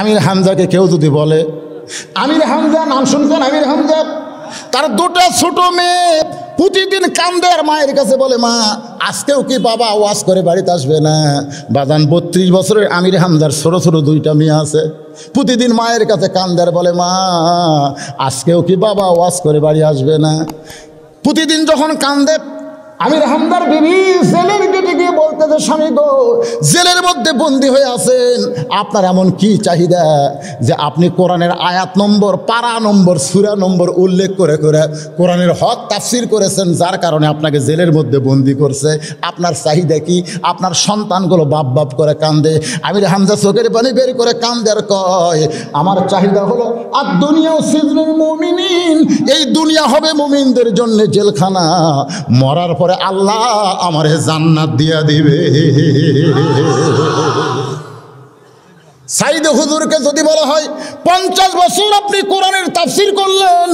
আমির হামজাকে কেউ যদি বলে, আমির হামজা নাম শুনছেন? আমির হামজা? তার দুটা ছোট মেয়ে প্রতিদিন কান্দে আর মায়ের কাছে বলে, মা, আজকেও কি বাবা ওয়াজ করে বাড়িতে আসবে না? বাজান বত্রিশ বছরের আমির হামজার ছোট ছোট দুইটা মেয়ে আছে। প্রতিদিন মায়ের কাছে কান্দার বলে, মা, আজকেও কি বাবা ওয়াজ করে বাড়ি আসবে না? প্রতিদিন যখন কান্দে আমির হামদার বিবি জেলের গেটে গিয়ে বলতেছে, স্বামী গো, জেলের মধ্যে বন্দী হয়ে আছেন। আপনার এমন কি চাহিদা যে আপনি কোরআনের আয়াত নম্বর, পারা নম্বর, সুরা নম্বর উল্লেখ করে করে কোরআনের হক তাফসির করেছেন, যার কারণে আপনাকে জেলের মধ্যে বন্দি করছে। আপনার চাহিদা কি? আপনার সন্তানগুলো বাপ বাপ করে কান্দে। আমির হামজা চোখের পানি বের করে কান্দে আর কয়, আমার চাহিদা হলো, আর দুনিয়াও সিজনুল মুমিনিন, এই দুনিয়া হবে মুমিনদের জন্য জেলখানা। মরার পরে আল্লাহ আমারে জান্নাত দিয়া দিবে। সাইদে হুজুরকে যদি বলা হয়, পঞ্চাশ বছর আপনি কোরআনের তাফসির করলেন,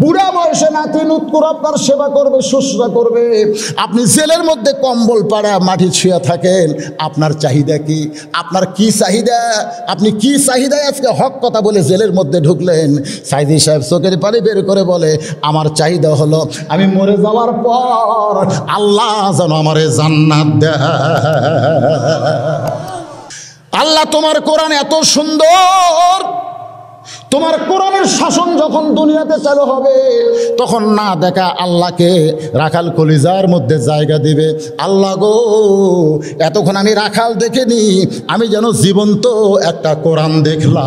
বুড়া বয়সে নাতি নুৎকুর আপনার সেবা করবে, শুশ্রূষা করবে। আপনি জেলের মধ্যে কম্বল পাড়া মাটি ছুঁয়া থাকেন, আপনার চাহিদা কি? আপনার কি চাহিদা? আপনি কি চাহিদায় আজকে হক কথা বলে জেলের মধ্যে ঢুকলেন? সাইদি সাহেব চোখের পানি বের করে বলে, আমার চাহিদা হলো, আমি মরে যাওয়ার পর আল্লাহ যেন আমারে জান্নাত দেয়। আল্লাহ তোমার কোরআন এত সুন্দর। তোমার কোরআনের শাসন যখন দুনিয়াতে চালু হবে, তখন না দেখা আল্লাহকে রাখাল কলিজার মধ্যে জায়গা দিবে। আল্লাহ গো, এতক্ষণ আমি রাখাল দেখিনি, আমি যেন জীবন্ত একটা কোরআন দেখলাম।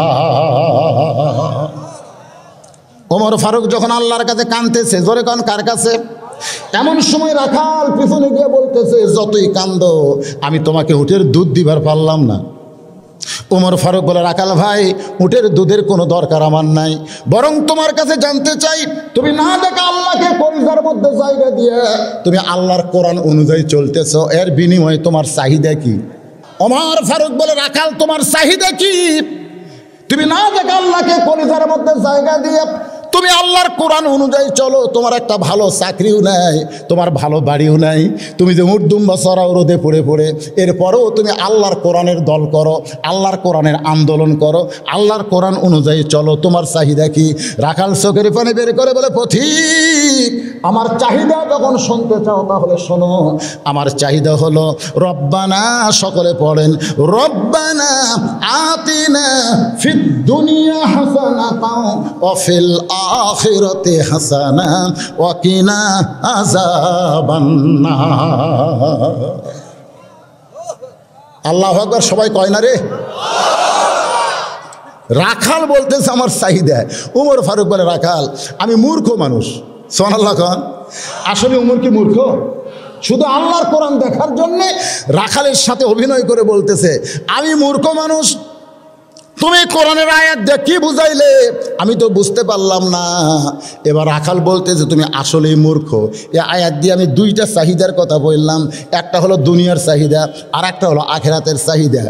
ওমর ফারুক যখন আল্লাহর কাছে কানতেছে জোরে কান কার কাছে? এমন সময় রাখাল পিছনে গিয়ে বলতেছে, যতই কান্দ, আমি তোমাকে উঠের দুধ দিবার পারলাম না। ওমর ফারুক বলে রাখাল ভাই, উটের দুধের কোনো দরকার আমার নাই। বরং তোমার কাছে জানতে চাই, তুমি না দেখা আল্লাহকে কলিজার মধ্যে জায়গা দিয়ে তুমি আল্লাহর কোরআন অনুযায়ী চলতেছ। এর বিনিময়ে তোমার চাহিদা কি? ওমর ফারুক বলে রাখাল তোমার চাহিদা কি? তুমি না দেখা আল্লাহকে কলিজার মধ্যে জায়গা দিয়ে তুমি আল্লাহর কোরআন অনুযায়ী চলো, তোমার একটা ভালো চাকরিও নাই, তোমার ভালো বাড়িও নাই। তুমি যে উর্দুম্বা সরাও রোদে পড়ে পড়ে, এরপরেও তুমি আল্লাহর কোরআনের দল করো, আল্লাহর কোরআনের আন্দোলন করো, আল্লাহর কোরআন অনুযায়ী চলো। তোমার চাহিদা কি? রাখাল চোখের পানি বের করে বলে, পথিক, আমার চাহিদা যখন শুনতে চাও তাহলে শোনো। আমার চাহিদা হলো, রব্বানা, সকলে পড়েন, রব্বানা আতিনা ফিদ দুনিয়া হাসানা আল্লাহ সবাই কয় না রে? রাখাল বলতেছে আমার চাহিদা উমর ফারুক বলে, রাখাল, আমি মূর্খ মানুষ। সোনাল্লাহ খান আসলে উমর কি মূর্খ? শুধু আল্লাহর কোরআন দেখার জন্যে রাখালের সাথে অভিনয় করে বলতেছে আমি মূর্খ মানুষ তুমি কোরআনের আয়াত দিয়ে কি বুঝাইলে? আমি তো বুঝতে পারলাম না। এবার রাখাল বলতে যে তুমি আসলেই মূর্খ। এ আয়াত দিয়ে আমি দুইটা চাহিদার কথা বললাম। একটা হলো দুনিয়ার চাহিদা, আর একটা হলো আখেরাতের চাহিদা।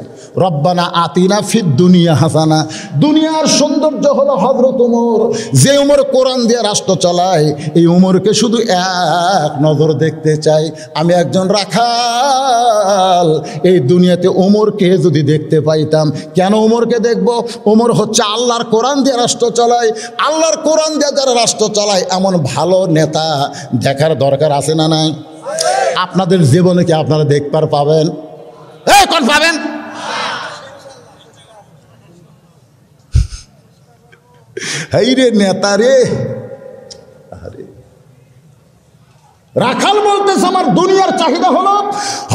রব্বানা আতিনা ফির দুনিয়া হাসানা। দুনিয়ার সৌন্দর্য হলো হজরত উমর যে উমর কোরআন দিয়ে রাষ্ট্র চালায়, এই উমরকে শুধু এক নজর দেখতে চাই। আমি একজন রাখাল। এই দুনিয়াতে ওমরকে যদি দেখতে পাইতাম, কেন ওমরকে দেখব ওমর হচ্ছে আল্লাহর কোরআন দিয়ে রাষ্ট্র চালায়। আল্লাহর কোরআন দিয়ে যারা রাষ্ট্র চালায়, এমন ভালো নেতা দেখার দরকার আছে না নাই? আপনাদের জীবনে কি আপনারা দেখবার পাবেন? এখন পাবেন? এই রে নেতা রে আরে রাখাল বলতেছে, আমার দুনিয়ার চাহিদা হলো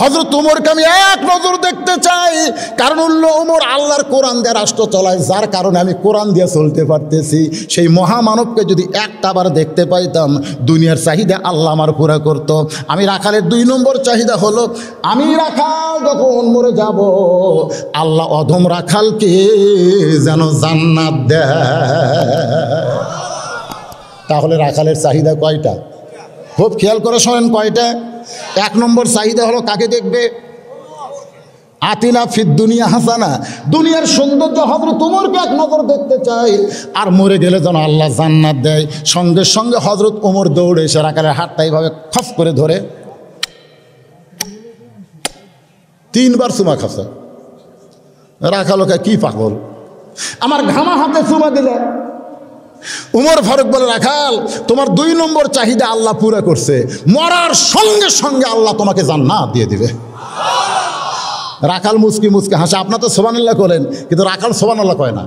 হজরত উমরকে আমি এক নজর দেখতে চাই। কারণ হলো উমর আল্লাহর কোরআন দিয়ে রাষ্ট্র চলায়, যার কারণে আমি কোরআন দিয়ে চলতে পারতেছি। সেই মহামানবকে যদি একটা বার দেখতে পাইতাম, দুনিয়ার চাহিদা আল্লাহ আমার পুরা করতো। আমি রাখালের দুই নম্বর চাহিদা হলো, আমি রাখাল, যখন মরে যাব, আল্লাহ অধম রাখালকে যেন জান্নাত দেয়। তাহলে রাখালের চাহিদা কয়টা? খুব খেয়াল করে শোনেন কয়টা। এক নম্বর চাহিদা হলো কাকে দেখবে? আতিনা ফিদ দুনিয়া হাসানা। দুনিয়ার সৌন্দর্য হজরত উমরকে এক নজর দেখতে চাই। আর মরে গেলে যেন আল্লাহ জান্নাত দেয়। সঙ্গে সঙ্গে হজরত উমর দৌড়ে এসে রাখালের হাতটা এইভাবে খফ করে ধরে। তিনবার চুমা খাসা রাখালোকে কি পাগল? আমার ঘামা হাতে চুমা দিলে। উমর ফারুক বলে, রাখাল, তোমার দুই নম্বর চাহিদা আল্লাহ পুরা করছে। মরার সঙ্গে সঙ্গে আল্লাহ তোমাকে জান্নাত দিয়ে দিবে। রাখাল মুসকি মুসকে হাসে। আপনার তো সোবানাল্লাহ করেন, কিন্তু রাখাল সোবানাল্লাহ কয় না।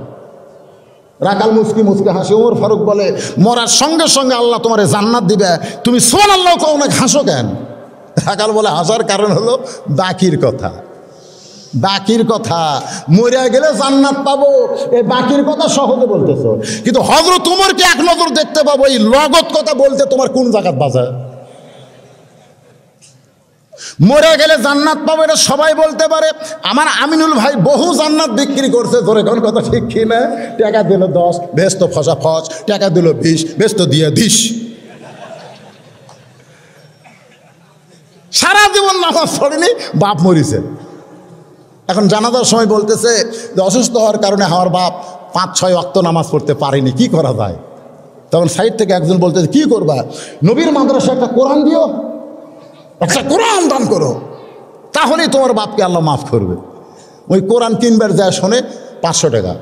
রাখাল মুসকি মুসকে হাসে। উমর ফারুক বলে, মরার সঙ্গে সঙ্গে আল্লাহ তোমার জান্নাত দিবে। তুমি সোবানাল্লাহ কো অনেক হাসো কেন? রাখাল বলে, হাসার কারণ হলো বাকির কথা। বাকির কথা। মরিয়া গেলে জান্নাত পাবো। এই বাকির কথা সহজে বলতেছো। কিন্তু হজরত তোমারকে এক নজর দেখতে পাবো, এই লগত কথা বলতে তোমার কোন জায়গাত বাজায় মরে গেলে জান্নাত পাবো এটা সবাই বলতে পারে। আমার আমিনুল ভাই বহু জান্নাত বিক্রি করছে ধরে কোন কথা ঠিক কি না? টাকা দিল দশ বেশ তো ফসা ফস, টাকা দিল বিশ বেশ তো দিয়ে দিস সারা জীবন নামাজ পড়েনি, বাপ মরিছে। এখন জানাজার সময় বলতেছে যে অসুস্থ হওয়ার কারণে আমার বাপ পাঁচ, ছয় অক্ত নামাজ পড়তে পারেনি, কি করা যায়? তখন সাইড থেকে একজন বলতেছে কি করবা? নবীর মাদ্রাসা একটা কোরআন দিও, একটা কোরআন দান করো, তাহলেই তোমার বাপকে আল্লাহ মাফ করবে। ওই কোরআন কিনবার যায় শোনে, পাঁচশো টাকা।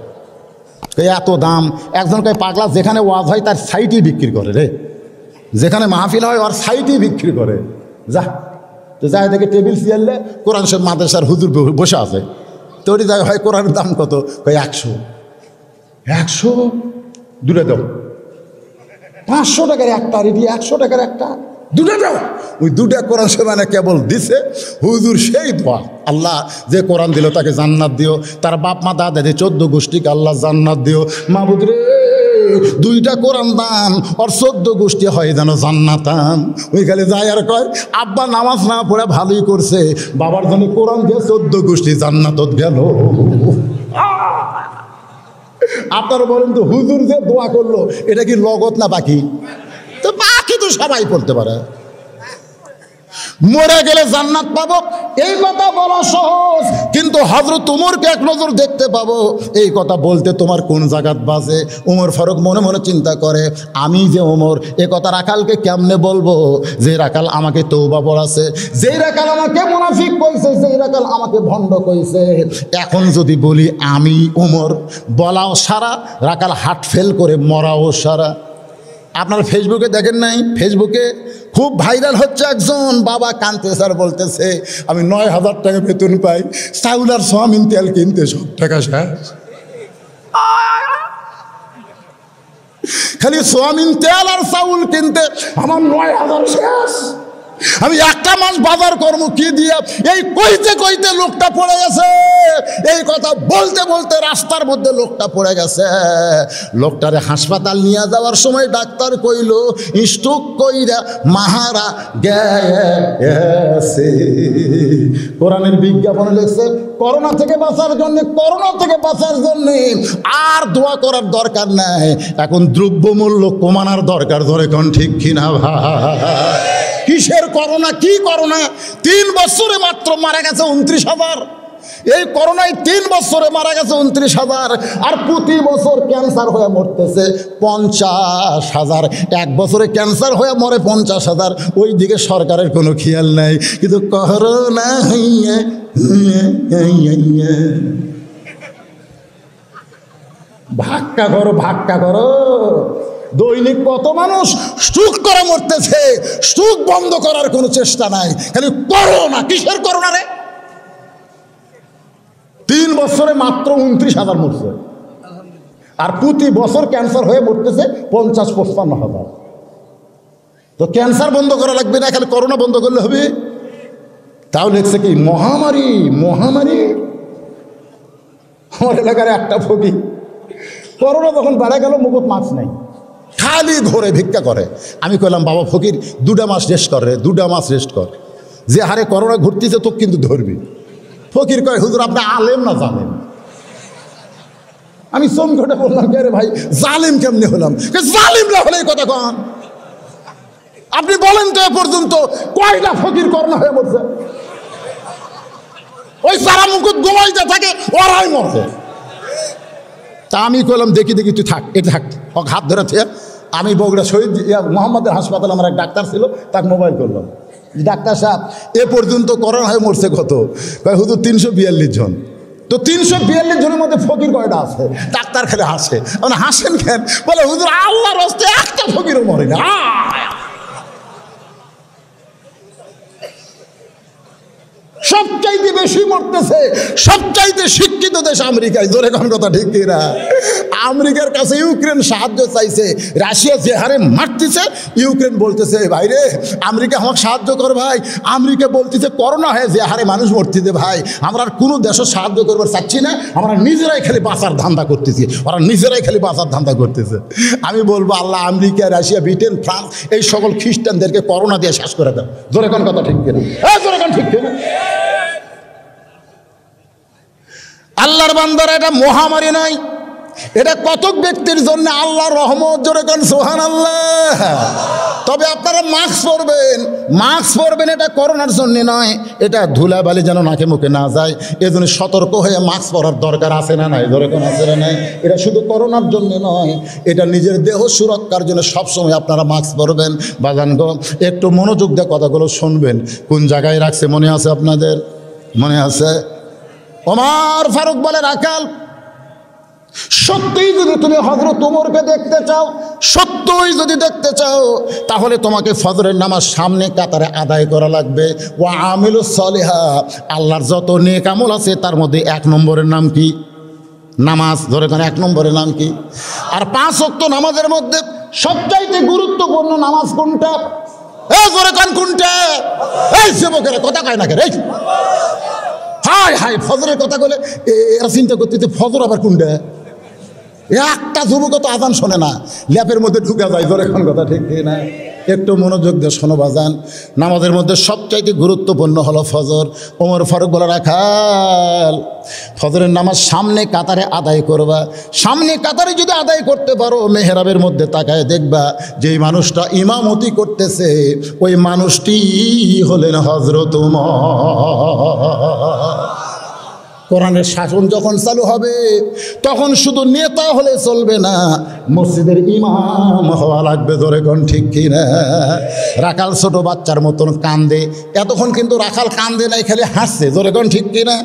এত দাম, একজন কয়, পাগলা, যেখানে ওয়াজ হয় তার সাইটই বিক্রি করে রে। যেখানে মাহফিল হয় ওর সাইটই বিক্রি করে। যা তো যাই দেখে টেবিল চেয়ারলে কোরআন সব মাদ্রাসার হুজুর বসে আছে। তোরই যাই হয় কোরআনের দাম কত? কই একশো। একশো? দূরে দাও। পাঁচশো টাকার একটা রেডি একশো টাকার একটা। দুটো দাও। ওই দুটা কোরআন সে মানে কেবল দিছে হুজুর সেই দোয়া। আল্লাহ যে কোরআন দিল তাকে জান্নাত দিও। তার বাপ মা দাদা যে চোদ্দ গোষ্ঠীকে আল্লাহ জান্নাত দিও। মাহবুদ রে! দুইটা কোরআন দান, ওর চোদ্দ গোষ্ঠী হয় যেন জান্নাতান ওইখানে যায় আর কয়, আব্বা, নামাজ না পড়ে ভালোই করছে। বাবার জন্য কোরআন দিয়ে চোদ্দ গোষ্ঠী জান্নাতত গেল। আপনারা বলেন তো, হুজুর যে দোয়া করল, এটা কি লগত না বাকি? তো বাকি তো সবাই করতে পারে। মরে গেলে জান্নাত পাবো। এই কথা বলা সহজ, কিন্তু হজরত উমরকে এক নজর দেখতে পাবো। এই কথা বলতে তোমার কোন জায়গাত বাজে? উমর ফারুক মনে মনে চিন্তা করে, আমি যে ওমর এ কথা রাখালকে কেমনে বলব? যে রাখাল আমাকে তৌবা পড়াছে যেই রাখাল আমাকে মুনাফিক কইছে যেই রাখাল আমাকে ভণ্ড কইছে। এখন যদি বলি আমি ওমর বলাও সারা, রাখাল হাট ফেল করে মরাও সারা। আপনার ফেসবুকে দেখেন নাই? ফেসবুকে খুব ভাইরাল হচ্ছে একজন। বাবা কানতে স্যার বলতেছে, আমি নয় হাজার টাকা বেতন পাই। চাউল আর তেল কিনতে সব টাকা শেষ খালি সোয়াবিন তেল আর সাউল কিনতে আমার নয় হাজার শেষ। আমি একটা মাস বাজার কর্ম কি দিয়া? এই কইতে কইতে লোকটা পড়ে গেছে। এই কথা বলতে বলতে রাস্তার মধ্যে লোকটা পড়ে গেছে। লোকটারে হাসপাতাল নিয়ে যাওয়ার সময় ডাক্তার কইল, স্ট্রোক কইরা মাহারা গেছে। কোরআনের বিজ্ঞাপনে লিখছে, করোনা থেকে বাঁচার জন্য, করোনা থেকে বাঁচার জন্য আর দোয়া করার দরকার নাই। এখন দ্রব্যমূল্য কমানোর দরকার ধরে কোন ঠিক কিনা ভাই? কিসের করোনা কি করোনা? তিন বছরে মাত্র মারা গেছে উনত্রিশ হাজার। এই করোনায় তিন বছরে মারা গেছে উনত্রিশ হাজার। আর প্রতি বছর ক্যান্সার হয়ে মরতেছে পঞ্চাশ হাজার। এক বছরে ক্যান্সার হয়ে মরে পঞ্চাশ হাজার। ওই দিকে সরকারের কোনো খেয়াল নাই। কিন্তু করোনা হইয়া, হইয়া, হইয়া, হইয়া। ভাক্কা করো ভাক্কা করো। দৈনিক কত মানুষ সুখ করে মরতেছে, সুখ বন্ধ করার কোনো চেষ্টা নাই। খালি করোনা, কিসের করোনা রে? তিন বছরে মাত্র উনত্রিশ হাজার মরছে। আর প্রতি বছর ক্যান্সার হয়ে মরতেছে পঞ্চাশ, পঁচপান্ন হাজার। তো ক্যান্সার বন্ধ করা লাগবে না, খালি করোনা বন্ধ করলে হবে। তাও লিখছে কি, মহামারী মহামারী। আমার এলাকার একটা ফকি করোনা যখন বেড়ে গেল, মুকুট মাছ নাই। খালি ঘরে ভিক্ষা করে। আমি কইলাম, বাবা ফকির, দুটা মাস রেস্ট কর রে, দুটা মাস রেস্ট কর। যে হারে করোনা ঘুরতেছে তো কিন্তু ধরবি। ফকির কয়, হুজুর, আপনি আলেম না জানেন আমি চমকটে বললাম, কে রে ভাই, জালিম কেমনে হলাম? জালিম না হলে কথা কন। আপনি বলেন তো এ পর্যন্ত, কয়টা ফকির করোনা হয়ে মরছে? ওই সারা মুকুট গোমাইতে থাকে, ওরাই মরছে। তা আমি কইলাম, দেখি দেখি, তুই থাক, এটা থাক ওক হাত ধরে থেকে আমি বগুড়া শহীদ মোহাম্মদের হাসপাতাল আমার এক ডাক্তার ছিল, তাকে মোবাইল করলাম। ডাক্তার সাহেব, এ পর্যন্ত করোনা হয়ে মরছে কত? কয়, হুজুর, তিনশো বিয়াল্লিশ জন। তো তিনশো বিয়াল্লিশ জনের মধ্যে ফকির কয়টা আছে? ডাক্তার খেলে হাসে। মানে হাসেন কেন? বলে, হুজুর, আল্লাহর হস্তে একটা ফকিরও মরে না। সবচাইতে বেশি মরতেছে, সবচাইতে শিক্ষিত দেশ আমেরিকায়। জোরে কোন কথা ঠিক কিনা? আমেরিকার কাছে ইউক্রেন সাহায্য চাইছে, রাশিয়া যে হারে মারতেছে, ইউক্রেন বলতেছে, ভাইরে, আমেরিকা আমাকে সাহায্য কর ভাই। আমেরিকা বলতেছে, করোনা হয়ে যে হারে মানুষ মরতেছে ভাই। আমরা আর কোনো দেশও সাহায্য করবার চাচ্ছি না। আমরা নিজেরাই খালি বাঁচার ধান্দা করতেছি। ওরা নিজেরাই খালি বাঁচার ধান্দা করতেছে। আমি বলব, Allah, America, Russia, Britain, France, এই সকল খ্রিস্টানদেরকে করোনা দিয়ে শেষ করে দেন জোরে কোন কথা ঠিক কিনা? জোরে কোন ঠিক কিনা? আল্লাহর বান্দারা এটা মহামারী নয় এটা কতক ব্যক্তির জন্য আল্লাহর রহমত? জোরে কোন সোহান আল্লাহ তবে আপনারা মাস্ক পরবেন। মাস্ক পরবেন এটা করোনার জন্য নয়। এটা ধুলাবালি যেন নাকে মুখে না যায়। এজন্য সতর্ক হয়ে মাস্ক পরার দরকার আছে না নাই? ধরে কোন, আছে না নাই? এটা শুধু করোনার জন্য নয়। এটা নিজের দেহ সুরক্ষার জন্য সবসময় আপনারা মাস্ক পরবেন। বাজান গো, একটু মনোযোগ দিয়ে কথাগুলো শুনবেন। কোন জায়গায় রাখছে মনে আছে আপনাদের? মনে আছে? ওমার ফারুক বলে রাখাল সত্যিই যদি তুমি হজরত উমরকে দেখতে চাও, সত্যই যদি দেখতে চাও, তাহলে তোমাকে ফজরের নামাজ সামনে কাতারে আদায় করা লাগবে। ও আমিল সলেহা, আল্লাহর যত নেক আমল আছে তার মধ্যে এক নম্বরের নাম কি? নামাজ, ধরে কোন এক নম্বরের নাম কি? আর পাঁচ অক্ত নামাজের মধ্যে সবচাইতে গুরুত্বপূর্ণ নামাজ কোনটা? এই জোরে কোন কোনটা? এই সেবকেরা কথা কয় না কে রে হাই হায়, ফজরের কথা বলে এরা চিন্তা করতেছে ফজর আবার কোনটা একটা যুবক তো আজান শোনে না। ল্যাপের মধ্যে ঢুকে যায় ধরে এখন কথা, ঠিক না? একটু মনোযোগ দিয়ে শোনো বাজান। নামাজের মধ্যে সবচাইতে গুরুত্বপূর্ণ হলো ফজর। ওমর ফারুক বলে, রাখাল, ফজরের নামাজ সামনে কাতারে আদায় করবা। সামনে কাতারে যদি আদায় করতে পারো, মেহরাবের মধ্যে তাকায় দেখবা যে মানুষটা ইমামতি করতেছে, ওই মানুষটি হলেন হজরত কোরআনের শাসন যখন চালু হবে, তখন শুধু নেতা হলে চলবে না মসজিদের ইমাম হওয়া লাগবে ধরে কোন ঠিক কি না রাখাল ছোট বাচ্চার মতন কান্দে। এতক্ষণ কিন্তু রাখাল কান্দে নাই, খালি হাসছে ধরে কোন ঠিক কি না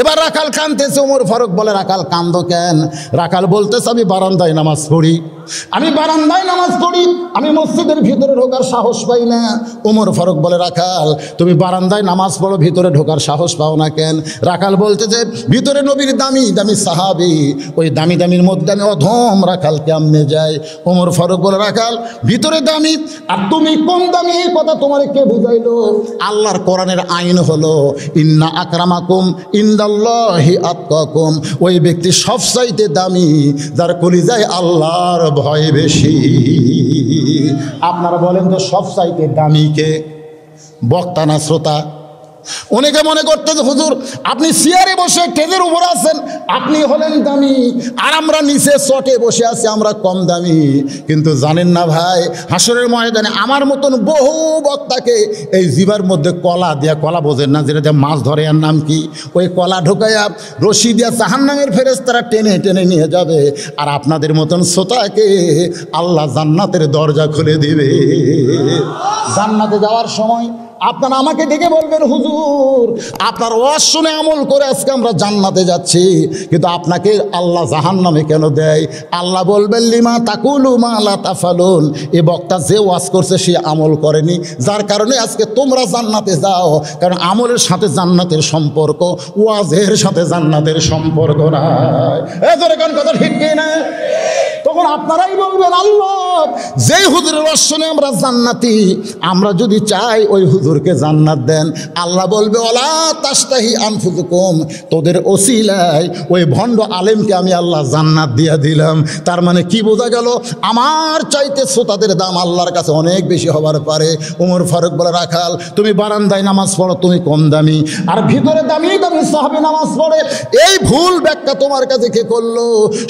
এবার রাখাল কান্দতেছে ওমর ফারুক বলে, রাখাল, কান্দ কেন? রাখাল বলতেছে, আমি বারান্দায় নামাজ পড়ি। আমি বারান্দায় নামাজ পড়ি? আমি মসজিদের ভিতরে ঢোকার সাহস পাই না। ওমর ফারুক বলে, রাখাল, তুমি বারান্দায় নামাজ পড়ো, ভিতরে ঢোকার সাহস পাও না কেন? রাখাল বলতে যে ভিতরে নবীর দামি দামি সাহাবি, ওই দামি দামির মধ্যে আমি অধম রাখাল কেমনে যায়। ওমর ফারুক বলে, রাখাল, ভিতরে দামি, আর তুমি কম দামি, এই কথা তোমার কে বুঝাইলো? আল্লাহর কোরআনের আইন হলো, ইন্না আকরামাকুম ইন্দাল্লাহি আতকাকুম। ওই ব্যক্তি সবচাইতে দামি, যার কলিজায় আল্লাহর ভয় বেশি। আপনারা বলেন তো সবচাইতে দামি কে? বক্তা না শ্রোতা? অনেকে মনে করতে যে, হুজুর, আপনি চেয়ারে বসে টেজের উপর আছেন, আপনি হলেন দামি। আর আমরা নিচে চটে বসে আছি, আমরা কম দামি। কিন্তু জানেন না ভাই হাসরের ময়দানে আমার মতন বহু বক্তাকে এই জিবার মধ্যে কলা দিয়া কলা বোঝেন না, যেটা দিয়ে মাছ ধরে আর নাম কি? ওই কলা ঢোকাইয়া রশি দিয়া জাহান্নামের ফেরেস তারা টেনে টেনে নিয়ে যাবে। আর আপনাদের মতন শ্রোতাকে আল্লাহ জান্নাতের দরজা খুলে দিবে। জান্নাতে যাওয়ার সময় আপনারা আমাকে ডেকে বলবেন, হুজুর, আপনার ওয়াজ শুনে আমল করে আজকে আমরা জান্নাতে যাচ্ছি। কিন্তু আপনাকে আল্লাহ জাহান নামে কেন দেয়? আল্লাহ বলবেন, লিমা তাকুলু মা আলা তাফালুন। এ বক্তা যে ওয়াজ করছে, সে আমল করেনি। যার কারণে আজকে তোমরা জান্নাতে যাও। কারণ আমলের সাথে জান্নাতের সম্পর্ক, ওয়াজের সাথে জান্নাতের সম্পর্ক নাই। এ ধরে কথা ঠিক না তখন আপনারাই বলবেন, আল্লাহ, যেই হুজুরের রসনে আমরা জান্নাতি, আমরা যদি চাই ওই হুজুরকে জান্নাত দেন। আল্লাহ বলবে ওলা তাস্তাহি আনফুকুম তোদের ওসিলায় ওই ভণ্ড আলেমকে আমি আল্লাহ জান্নাত দিয়ে দিলাম। তার মানে কি বোঝা গেল? আমার চাইতে শ্রোতাদের দাম আল্লাহর কাছে অনেক বেশি হবার পারে। উমর ফারুক বলে, রাখাল, তুমি বারান্দায় নামাজ পড়ো, তুমি কম দামি। আর ভিতরে দামি দামি সাহাবি নামাজ পড়ে। এই ভুল ব্যাখ্যা তোমার কাছে কে করল?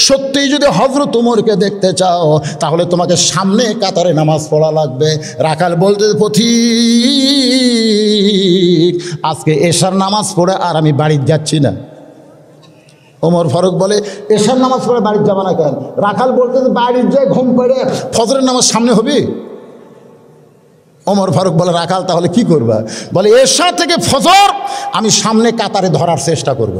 সত্যিই যদি হজরত উমরকে দেখতে চাও? তাহলে তোমাকে সামনে কাতারে নামাজ পড়া লাগবে। রাখাল বলতে পথিক আজকে এশার নামাজ পড়ে আর আমি বাড়ির যাচ্ছি না। ওমর ফারুক বলে, এশার নামাজ পড়ে বাড়ির যাবে না কেন? রাখাল বলতে, বাড়ির যায় ঘুম পড়ে ফজরের নামাজ সামনে হবে? ওমর ফারুক বলে, রাখাল, তাহলে কি করবা? বলে এশা থেকে ফজর আমি সামনে কাতারে ধরার চেষ্টা করব।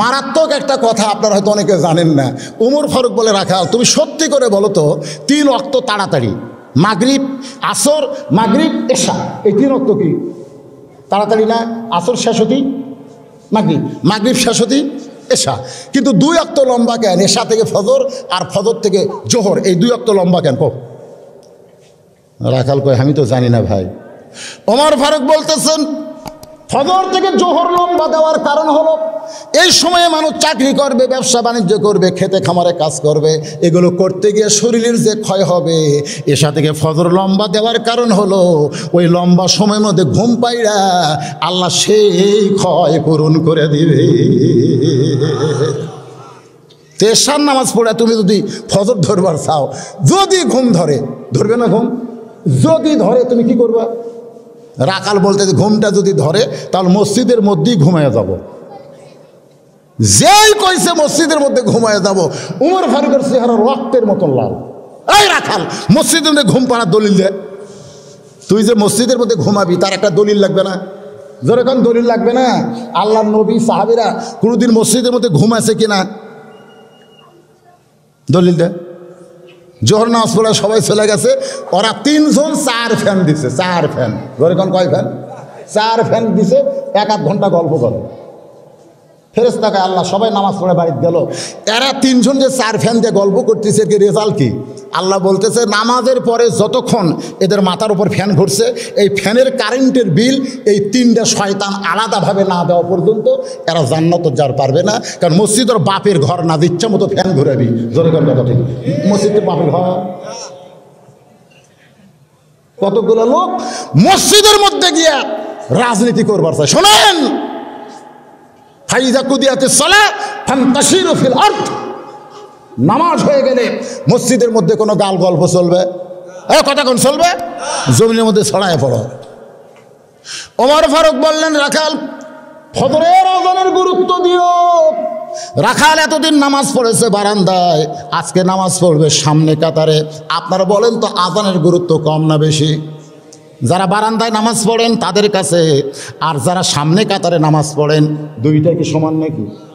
মারাত্মক একটা কথা আপনারা হয়তো অনেকে জানেন না। উমর ফারুক বলে রাখা তুমি সত্যি করে বলো তো, তিন অক্ত তাড়াতাড়ি, মাগরিব, আসর, মাগরিব, এশা। এই তিন অক্ত কি? তাড়াতাড়ি না, আসর শেষ হতি মাগরিব মাগরিব শেষ এশা। কিন্তু দুই অক্ত লম্বা কেন? এশা থেকে ফজর আর ফজর থেকে জোহর, এই দুই অক্ত লম্বা কেন? কো রাখাল কয়, আমি তো জানি না ভাই। ওমর ফারুক বলতেছেন ফজর থেকে জোহর লম্বা দেওয়ার কারণ হলো, এই সময়ে মানুষ চাকরি করবে, ব্যবসা বাণিজ্য করবে, খেতে খামারে কাজ করবে, এগুলো করতে গিয়ে শরীরের যে ক্ষয় হবে, এসা থেকে ফজর লম্বা দেওয়ার কারণ হলো, ওই লম্বা সময়ের মধ্যে ঘুম পাইরা আল্লাহ সেই ক্ষয় পূরণ করে দিবে। তেসার নামাজ পড়ে, তুমি যদি ফজর ধরবার চাও, যদি ঘুম ধরে, ধরবে না ঘুম? যদি ধরে, তুমি কি করবা? রাকাল বলতে ঘুমটা যদি ধরে, তাহলে মসজিদের মধ্যেই ঘুমায় যাব। যেই কইছে মসজিদের মধ্যে ঘুমায় যাব, উমর ফারুকের চেহারা রক্তের মতন লাল। এই রাখাল, মসজিদের মধ্যে ঘুম পাড়ার দলিল দে। তুই যে মসজিদের মধ্যে ঘুমাবি, তার একটা দলিল লাগবে না? যেরকম দলিল লাগবে না, আল্লাহ নবী, সাহাবিরা কোনোদিন মসজিদের মধ্যে ঘুমাছে কিনা? দলিল দে। জোহর নামাজ পড়ে সবাই চলে গেছে। ওরা তিনজন চার ফ্যান দিছে, চার ফ্যান। ঘরে কোন কয় ফ্যান? চার ফ্যান দিছে, এক আধ ঘণ্টা গল্প করে। ফেরেস তাকায় আল্লাহ সবাই নামাজ পড়ে বাড়িতে গেল। এরা তিনজন যে চার ফ্যান দিয়ে গল্প করতেছে কি রেজাল্ট কি? আল্লাহ বলতেছে, নামাজের পরে যতক্ষণ এদের মাথার উপর ফ্যান ঘুরছে, এই ফ্যানের কারেন্টের বিল এই তিনটা শয়তান আলাদাভাবে না দেওয়া পর্যন্ত এরা জান্নাত যার পারবে না। কারণ মসজিদের বাপের ঘর না ইচ্ছা মতো ফ্যান ঘুরাবি কর কথা ঠিক। মসজিদের বাপের ঘর। কতগুলো লোক মসজিদের মধ্যে গিয়া রাজনীতি করবার চায়। শোনেন! ফাইজা কুদিয়াতে চলে ফান্তাসির ফিল আর্থ নামাজ হয়ে গেলে মসজিদের মধ্যে কোনো গাল গল্প চলবে? এ, কথা কোন চলবে? জমিনের মধ্যে ছড়ায় পড়ো। ওমর ফারুক বললেন, রাখাল, ফজরের আজানের গুরুত্ব দিও। রাখাল এতদিন নামাজ পড়েছে বারান্দায়, আজকে নামাজ পড়বে সামনে কাতারে। আপনারা বলেন তো আজানের গুরুত্ব কম না বেশি? যারা বারান্দায় নামাজ পড়েন তাদের কাছে, আর যারা সামনে কাতারে নামাজ পড়েন দুইটা কি সমান নাকি?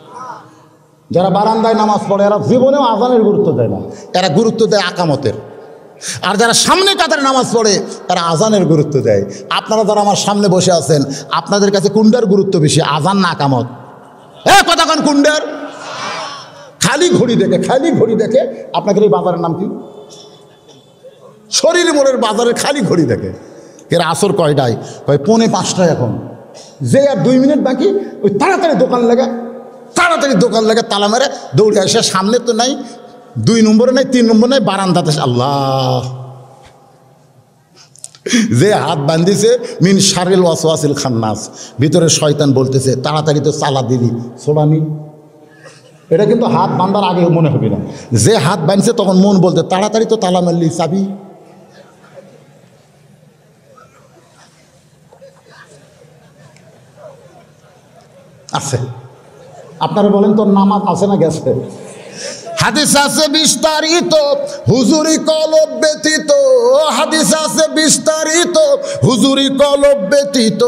যারা বারান্দায় নামাজ পড়ে, এরা জীবনেও আজানের গুরুত্ব দেয় না। এরা গুরুত্ব দেয় আকামতের। আর যারা সামনে কাতারে নামাজ পড়ে, তারা আজানের গুরুত্ব দেয়। আপনারা যারা আমার সামনে বসে আছেন, আপনাদের কাছে কুণ্ডার গুরুত্ব বেশি, আজান না আকামত। এ কতক্ষণ কুন্ডার খালি ঘড়ি দেখে, খালি ঘড়ি দেখে, আপনাদের এই বাজারের নাম কি? শরীর মোড়ের বাজারে খালি ঘড়ি দেখে। এর আসর কয়টায়? কয়, পৌনে পাঁচটায় এখন। যে আর দুই মিনিট বাকি, ওই তাড়াতাড়ি দোকান লেগে তাড়াতাড়ি দোকান লেগে তালা মেরে দৌড়ে আসে। সামনে তো নাই, দুই নম্বরে নাই, তিন নম্বর নাই, বারান্দাতে আল্লাহ। যে হাত বান্ধিছে, মিন সারিল ওয়াসওয়াসিল খান্নাস। ভিতরে শয়তান বলতেছে, তাড়াতাড়ি তো চালা দিদি ছোড়ানি এটা কিন্তু হাত বান্ধার আগে মনে হবে না। যে হাত বাঁধছে তখন মন বলতে, তাড়াতাড়ি তো তালা মারলি, চাবি। আছে। আপনারা বলেন তোর নামাজ আছে না গেছে? হাদিস আছে বিস্তারিত, হুজুরি কলব ব্যতীত, হাদিস আছে বিস্তারিত, হুজুরি কলব ব্যতীত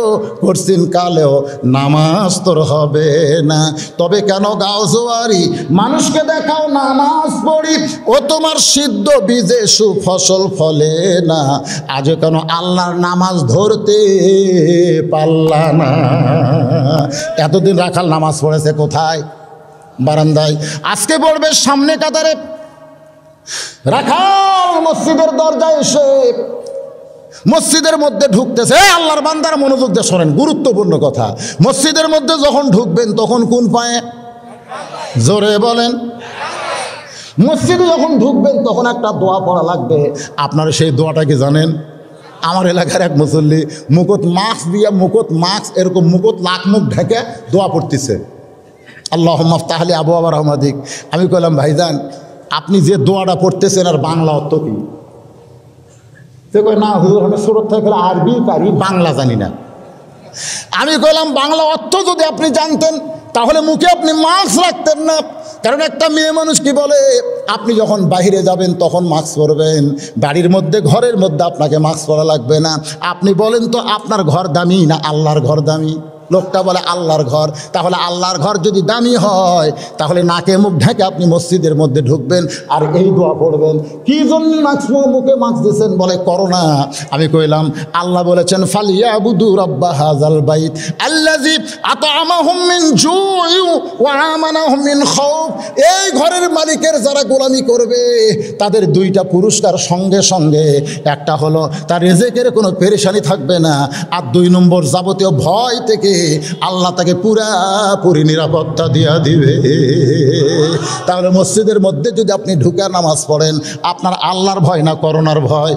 করছিন কালেও নামাজ তোর হবে না। তবে কেন গাও জোয়ারি মানুষকে দেখাও নামাজ পড়ি, ও তোমার সিদ্ধ বীজে সুফসল ফলে না। আজ কেন আল্লাহর নামাজ ধরতে পারলা না? এতদিন রাখাল নামাজ পড়েছে কোথায়? বারান্দায়। আজকে পড়বে সামনে কাতারে। রাখাল মসজিদের দরজায় এসে মসজিদের মধ্যে ঢুকতেছে। আল্লাহর বান্দার মনোযোগ দিয়ে শোনেন, গুরুত্বপূর্ণ কথা। মসজিদের মধ্যে যখন ঢুকবেন, তখন কোন পায়ে? জোরে বলেন। মসজিদে যখন ঢুকবেন, তখন একটা দোয়া পড়া লাগবে। আপনারা সেই দোয়াটা কি জানেন? আমার এলাকার এক মুসল্লি মুকুত মাস্ক দিয়ে মুকুত মাস্ক, এরকম মুকুত লাখ মুখ ঢেকে দোয়া পড়তেছে। আল্লাহ তাহলে আবু আবার রহমাদিক আমি কইলাম, ভাইজান, আপনি যে দোয়াটা পড়তেছেন আর বাংলা অর্থ কি? সে না, হুজুর, আমি সুরত থেকে আরবি পারি, বাংলা জানি না। আমি কইলাম, বাংলা অর্থ যদি আপনি জানতেন, তাহলে মুখে আপনি মাস্ক রাখতেন না। কারণ একটা মেয়ে মানুষ কি বলে, আপনি যখন বাইরে যাবেন, তখন মাস্ক পরবেন। বাড়ির মধ্যে, ঘরের মধ্যে আপনাকে মাস্ক পরা লাগবে না। আপনি বলেন তো, আপনার ঘর দামি না আল্লাহর ঘর দামি? লোকটা বলে, আল্লাহর ঘর। তাহলে আল্লাহর ঘর যদি দামি হয়, তাহলে নাকে মুখ ঢেকে আপনি মসজিদের মধ্যে ঢুকবেন আর এই দোয়া পড়বেন। কি জন্য মাস্ক মুখে মাস্ক দিয়েছেন বলে করোনা আমি কইলাম, আল্লাহ বলেছেন ফালিয়া বুদু রব্বা হাজাল বাইত আল্লাজি আতামাহুম মিন জুই ওয়া এই ঘরের মালিকের যারা গোলামি করবে, তাদের দুইটা পুরস্কার সঙ্গে সঙ্গে। একটা হলো, তার রেজেকের কোনো পেরেশানি থাকবে না। আর দুই নম্বর যাবতীয় ভয় থেকে আল্লাহ তাকে পুরাপুরি নিরাপত্তা দিয়া দিবে। তাহলে মসজিদের মধ্যে যদি আপনি ঢুকে নামাজ পড়েন, আপনার আল্লাহর ভয় না করোনার ভয়?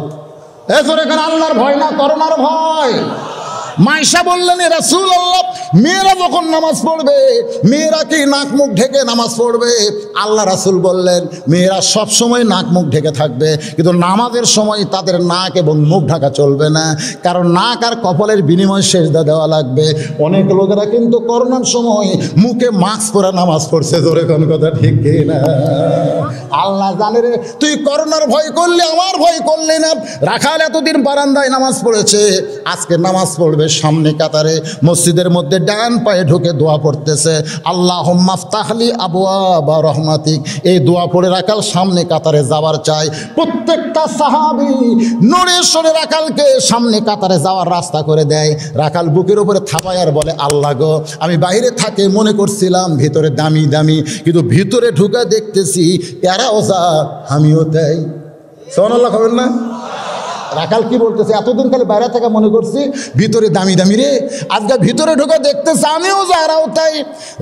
এরপরে এখানে আল্লাহর ভয় না করোনার ভয়। মাইশা বললেন রাসুল আল্লাহ মেয়েরা যখন নামাজ পড়বে, মেয়েরা কি নাক মুখ ঢেকে নামাজ পড়বে? আল্লাহ রাসুল বললেন, মেয়েরা সব সময় নাক মুখ ঢেকে থাকবে, কিন্তু নামাজের সময় তাদের নাক এবং মুখ ঢাকা চলবে না, কারণ নাক আর কপালের বিনিময় সেজদা দেওয়া লাগবে। অনেক লোকেরা কিন্তু করোনার সময় মুখে মাস্ক পরে নামাজ পড়ছে, ধরে কোন কথা ঠিক না আল্লাহ জানে রে, তুই করোনার ভয় করলি, আমার ভয় করলি না। রাখাল এতদিন বারান্দায় নামাজ পড়েছে, আজকে নামাজ পড়বে সামনে কাতারে মসজিদের মধ্যে ডান পায়ে ঢুকে দোয়া পড়তেছে। আল্লাহ মাফতাহলি আবুয়া বা রহমাতিক। এই দোয়া পড়ে রাখাল সামনে কাতারে যাওয়ার চাই। প্রত্যেকটা সাহাবি নড়ে সরে রাখালকে সামনে কাতারে যাওয়ার রাস্তা করে দেয়। রাখাল বুকের উপরে থাপায় আর বলে, আল্লাহ গো, আমি বাইরে থাকে মনে করছিলাম, ভিতরে দামি দামি, কিন্তু ভিতরে ঢুকে দেখতেছি এরাও যা আমিও তাই। সোহান আল্লাহ খবর না? রাখাল কি বলতেছে? এতদিন খালি বাইরে থেকে মনে করছি, ভিতরে দামি দামি রে। আজকে ভিতরে ঢুকে দেখতেছে আমিও যারাও তাই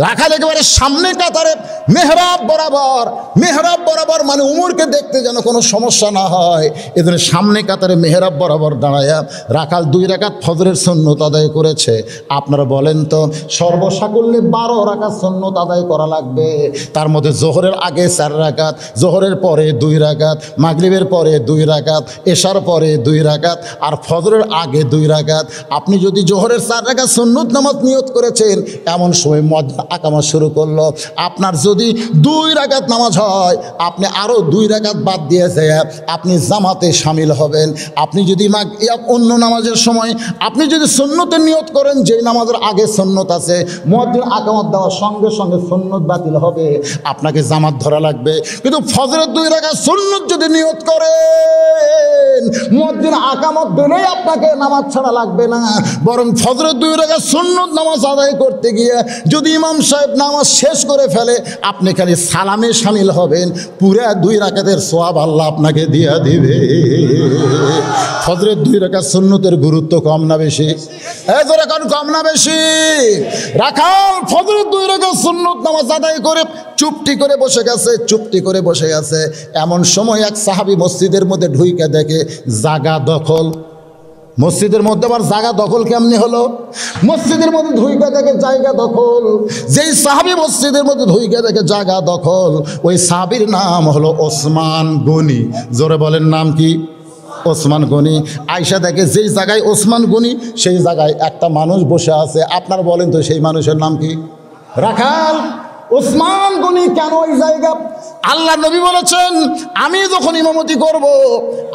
রাখাল একেবারে সামনে কাতারে, মেহরাব বরাবর মেহরাব বরাবর মানে উমরকে দেখতে যেন কোনো সমস্যা না হয়। এদের সামনে কাতারে মেহরাব বরাবর দাঁড়ায়া রাখাল দুই রাকাত ফজরের সন্ন্যত আদায় করেছে। আপনারা বলেন তো, সর্বসাকুল্যে বারো রাকাত সন্ন্যত আদায় করা লাগবে। তার মধ্যে জোহরের আগে চার রাকাত, জোহরের পরে দুই রাকাত, মাগরিবের পরে দুই রাকাত, এশার পরে দুই রাকাত আর ফজরের আগে দুই রাকাত। আপনি যদি জোহরের চার রাকাত সন্ন্যত নামাজ নিয়ত করেছেন, এমন সময় মদ আকামা শুরু করল। আপনার যদি দুই রাকাত নামাজ হয়, আপনি আরও দুই রাকাত বাদ দিয়েছে আপনি জামাতে সামিল হবেন। আপনি যদি মা অন্য নামাজের সময় আপনি যদি সন্ন্যতের নিয়ত করেন, যেই নামাজের আগে সন্ন্যত আছে মদ্দিন আকামত দেওয়ার সঙ্গে সঙ্গে সন্ন্যত বাতিল হবে। আপনাকে জামাত ধরা লাগবে। কিন্তু ফজরের দুই রাকাত সন্ন্যত যদি নিয়ত করেন মদ্দিন আকামত দিলেই আপনাকে নামাজ ছাড়া লাগবে না। বরং ফজরের দুই রাকাত সন্ন্যত নামাজ আদায় করতে গিয়ে যদি ইমাম সাহেব নামাজ শেষ করে ফেলে, আপনি খালি সালামে সামিল হবেন, পুরা দুই রাকাতের সোয়াব আল্লাহ আপনাকে দিয়া দিবে। ফজরের দুই রাকাত সুন্নতের গুরুত্ব কম না বেশি? এখন কম না বেশি? রাখাল, ফজরের দুই রাকাত সুন্নত নামাজ আদায় করে চুপটি করে বসে গেছে, চুপটি করে বসে গেছে। এমন সময় এক সাহাবি মসজিদের মধ্যে ঢুইকে দেখে জাগা দখল। মসজিদের মধ্যে আবার জায়গা দখল কেমনি হলো? মসজিদের মধ্যে ধুইকা দেখে জায়গা দখল। যেই সাহাবি মসজিদের মধ্যে ধুইকা দেখে জায়গা দখল, ওই সাহাবির নাম হলো ওসমান গনি। জোরে বলেন নাম কি? ওসমান গনি। আয়সা দেখে যেই জায়গায় ওসমান গনি, সেই জায়গায় একটা মানুষ বসে আছে। আপনার বলেন তো সেই মানুষের নাম কি? রাখাল। ওসমান গনি কেন ওই জায়গা আল্লাহ নবী বলেছেন, আমি যখন ইমামতি করব,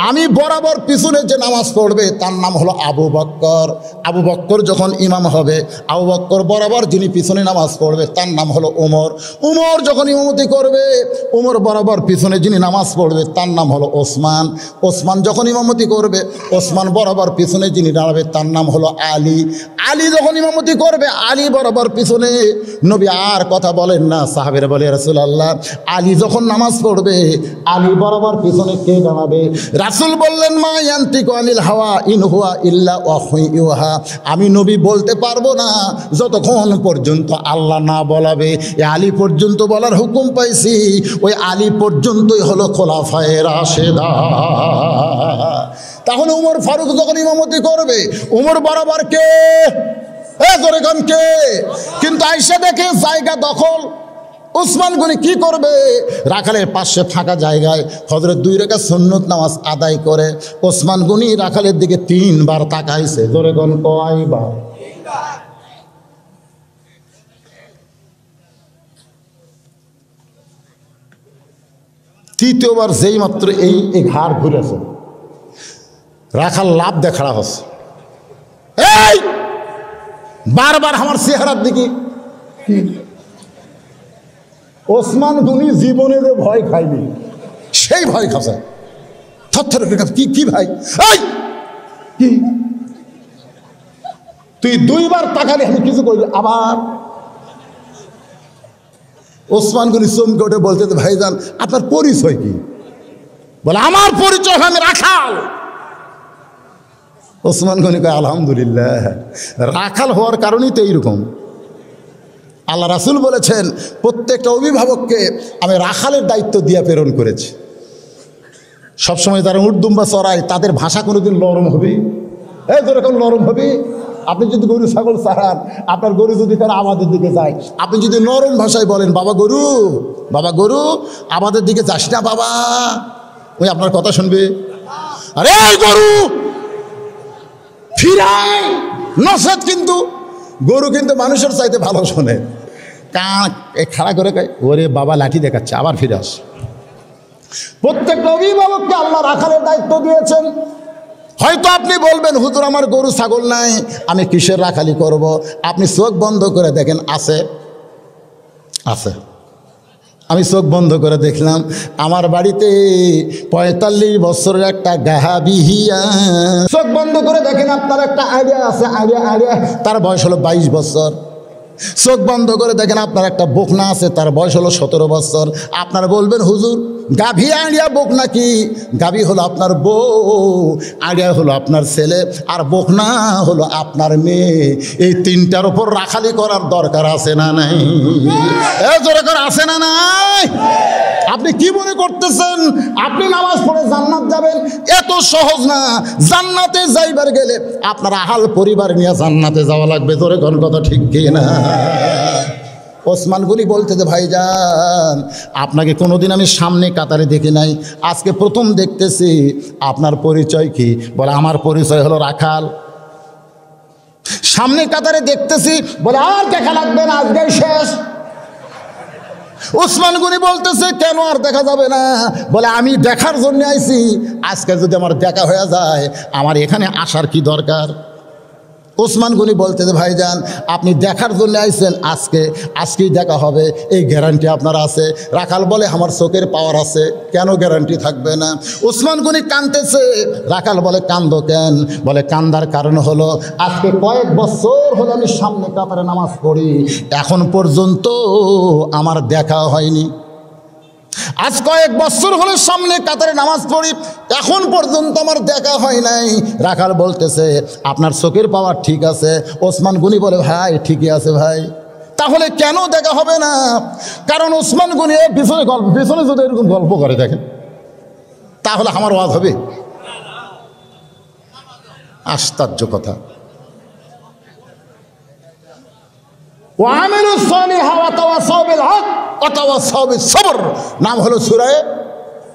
আমি বরাবর পিছনে যে নামাজ পড়বে, তার নাম হলো আবু বক্কর। আবু বক্কর যখন ইমাম হবে, আবু বক্কর বরাবর যিনি পিছনে নামাজ পড়বে, তার নাম হলো উমর। উমর যখন ইমামতি করবে, উমর বরাবর পিছনে যিনি নামাজ পড়বে, তার নাম হলো ওসমান। ওসমান যখন ইমামতি করবে, ওসমান বরাবর পিছনে যিনি দাঁড়াবে, তার নাম হলো আলী। আলী যখন ইমামতি করবে, আলী বরাবর পিছনে। নবী আর কথা বলেন না, সাহাবের বলে রসুল আল্লাহ আলী যখন নামাজ পড়বে আলী বরাবর পিছনে কে দাঁড়াবে? রাসুল বললেন, মা ইয়ান্তিক আনিল হাওয়া, ইন হুয়া ইল্লা ওয়াহা আমি নবী বলতে পারব না, যতক্ষণ পর্যন্ত আল্লাহ না বলাবে। এ আলী পর্যন্ত বলার হুকুম পাইছি, ওই আলী পর্যন্তই হলো খোলাফায়ে রাশেদা। তাহলে উমর ফারুক যখন ইমামতি করবে, উমর বরাবর কে? এ জোরেগন কে? কিন্তু আইসা দেখে জায়গা দখল। উসমান গনি কি করবে? রাখালের পাশে ফাঁকা জায়গায় হজরত দুই রেখা সন্ন্যত নামাজ আদায় করে ওসমান গনি রাখালের দিকে তিনবার তাকাইছে। জোরে গন কয়বার? তৃতীয়বার যেই মাত্র এই এই ঘাড় ঘুরেছে। রাখাল লাভ দেখাড়া হচ্ছে। এই! বারবার আমার চেহারার দিকে ওসমান গনি জীবনে যে ভয় খায়নি সেই ভয় খাসা থর কি কি ভাই? এই! কি? তুই দুইবার তাকালে আমি কিছু করবি আবার? ওসমান গনি চমকে ওঠে বলতে ভাইজান, আপনার পরিচয় কি? বলে, আমার পরিচয় আমি রাখাল। ওসমান গনি কয়, আলহামদুলিল্লাহ। রাখাল হওয়ার কারণেই তো এইরকম। আল্লাহ রাসুল বলেছেন, প্রত্যেকটা অভিভাবককে আমি রাখালের দায়িত্ব দিয়ে প্রেরণ করেছি। সবসময় যারা উর্দুম্বা চড়ায়, তাদের ভাষা কোনোদিন নরম হবে এই তো যেরকম নরম হবে, আপনি যদি গরু, ছাগল চারান আপনার গরু যদি তারা আমাদের দিকে যায়? আপনি যদি নরম ভাষায় বলেন, বাবা গরু বাবা গরু, আমাদের দিকে যাস না বাবা। ওই আপনার কথা শুনবে? আরে গরু, ফিরাই। নসেদ কিন্তু, গরু কিন্তু মানুষের চাইতে ভালো শোনে। কাক খাড়া করে কয় ওরে বাবা, লাঠি দেখাচ্ছে, আবার ফিরে আস। প্রত্যেক অভিভাবককে আল্লাহ রাখালের দায়িত্ব দিয়েছেন। হয়তো আপনি বলবেন, হুজুর, আমার গরু, ছাগল নাই, আমি কিসের রাখালি করব। আপনি চোখ বন্ধ করে দেখেন, আছে? আছে। আমি চোখ বন্ধ করে দেখলাম, আমার বাড়িতে পঁয়তাল্লিশ বছরের একটা গাহাবিহিয়া চোখ বন্ধ করে দেখেন, আপনার একটা আইডিয়া আছে আইডিয়া আইডিয়া তার বয়স হলো বাইশ বছর। চোখ বন্ধ করে দেখেন আপনার একটা বোকনা আছে, তার বয়স হলো সতেরো বছর। আপনারা বলবেন, হুজুর গাভী আড়িয়া বোক নাকি? গাভী হলো আপনার বউ আড়িয়া হলো আপনার ছেলে, আর বকনা হলো আপনার মেয়ে। এই তিনটার উপর রাখালি করার দরকার আছে না নাই? এ, জোরে করে আছে না নাই? আপনি কি মনে করতেছেন? আপনি নামাজ পড়ে জান্নাত যাবেন? এত সহজ না। জান্নাতে যাইবার গেলে আপনার আহাল পরিবার নিয়ে জান্নাতে যাওয়া লাগবে। তোরে কোন কথা ঠিক কি না? ওসমান গনি বলতে যে, ভাইজান, আপনাকে কোনোদিন আমি সামনে কাতারে দেখি নাই। আজকে প্রথম দেখতেছি। আপনার পরিচয় কি? বলে, আমার পরিচয় হলো রাখাল। সামনে কাতারে দেখতেছি। বলে, আর দেখা লাগবে না আজকে শেষ। উসমান গনি বলতেছে, কেন আর দেখা যাবে না? বলে, আমি দেখার জন্য আইছি। আজকে যদি আমার দেখা হয়ে যায়, আমার এখানে আসার কি দরকার? ওসমান গনি বলতেছে, ভাইজান, আপনি দেখার জন্য আইছেন, আজকে, আজকেই দেখা হবে, এই গ্যারান্টি আপনার আছে। রাখাল বলে, আমার চোখের পাওয়ার আছে, কেন গ্যারান্টি থাকবে না? ওসমান গনি কানতেছে, রাখাল বলে, কান্দ কেন? বলে, কান্দার কারণ হলো, আজকে কয়েক বছর হলো আমি সামনে কাতারে নামাজ পড়ি, এখন পর্যন্ত আমার দেখা হয়নি। আজ কয়েক বছর হলে সামনে কাতারে নামাজ পড়ি এখন পর্যন্ত আমার দেখা হয় নাই। রাখাল বলতেছে, আপনার চোখের পাওয়ার ঠিক আছে। ওসমান গুনি বলে, ভাই, ঠিকই আছে ভাই। তাহলে কেন দেখা হবে না? কারণ ওসমান গুনি পিছনে গল্প, পিছনে যদি এরকম গল্প করে দেখেন, তাহলে আমার ওয়াজ হবে। আশ্চর্য কথা। নাম হলো সুরায়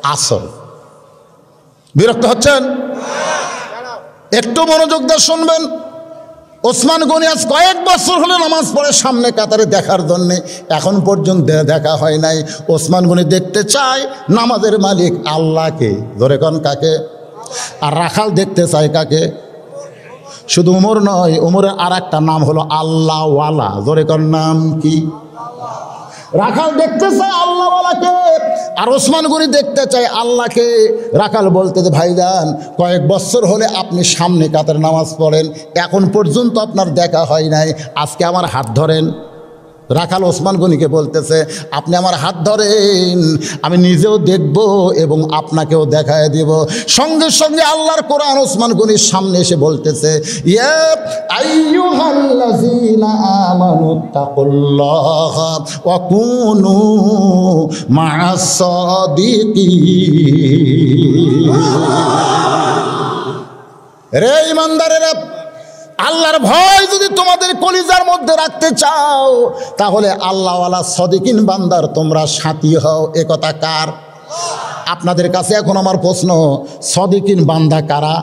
আসর। বিরক্ত হচ্ছেন? একটু মনোযোগ দিয়ে শুনবেন। ওসমান গনি আজ কয়েক বছর হলে নামাজ পড়ে সামনে কাতারে দেখার জন্যে। এখন পর্যন্ত দেখা হয় নাই। ওসমান গনি দেখতে চায় নামাজের মালিক আল্লাহকে। ধরে কন কাকে? আর রাখাল দেখতে চায় কাকে? শুধু উমর নয়, উমরের আর একটা নাম হলো আল্লাহওয়ালা। জোরে কর নাম কি? রাখাল দেখতে চায় আল্লাহওয়ালাকে, আর ওসমান দেখতে চায় আল্লাহকে। রাখাল বলতে ভাইজান কয়েক বছর হলে আপনি সামনে কাতার নামাজ পড়েন, এখন পর্যন্ত আপনার দেখা হয় নাই, আজকে আমার হাত ধরেন। রাখাল ওসমান গনিকে বলতেছে, আপনি আমার হাত ধরেন, আমি নিজেও দেখব এবং আপনাকেও দেখায় দেব। সঙ্গে সঙ্গে আল্লাহর কোরআন ওসমান গনির সামনে এসে বলতেছে রে ইমানদারেরা, আল্লাহর ভয় তোমাদের কলিজার মধ্যে রাখতে চাও, তাহলে আল্লাহওয়ালা সদিকিন বান্দার তোমরা সাথী হও। এ কথা কার? আপনাদের কাছে এখন আমার প্রশ্ন, সদিকিন বান্দা কারা?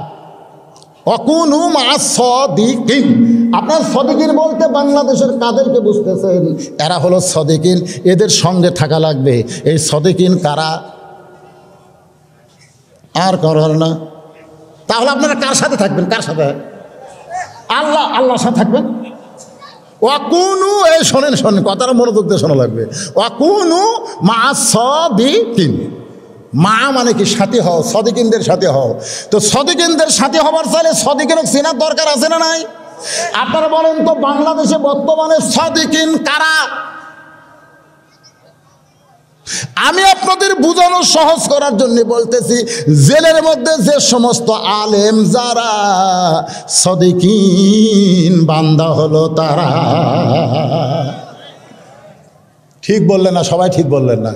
অকুনু মা সদিকিন। আপনার সদিকিন বলতে বাংলাদেশের কাদেরকে বুঝতেছেন? এরা হলো সদিকিন। এদের সঙ্গে থাকা লাগবে। এই সদিকিন কারা? আর করার না। তাহলে আপনারা কার সাথে থাকবেন? কার সাথে? আল্লাহ, আল্লাহর সাথে থাকবেন? ওয়াকুনু, এই শোনেন শোনেন, কথাটা মনোযোগ দিয়ে শোনা লাগবে। অকুনু মা সদিকিন। মা মানে কি সাথী হও, সদিকিনদের সাথে হও। তো সদিকিনদের সাথে হবার চাইলে সদিকের চেনার দরকার আছে না নাই? আপনারা বলেন তো, বাংলাদেশে বর্তমানে সদিকিন কারা? আমি আপনাদের বোঝানো সহজ করার জন্য বলতেছি, জেলের মধ্যে যে সমস্ত আলেম যারা সদিকিন, বান্দা হলো তারা। ঠিক বললেন না, সবাই ঠিক বললেন না?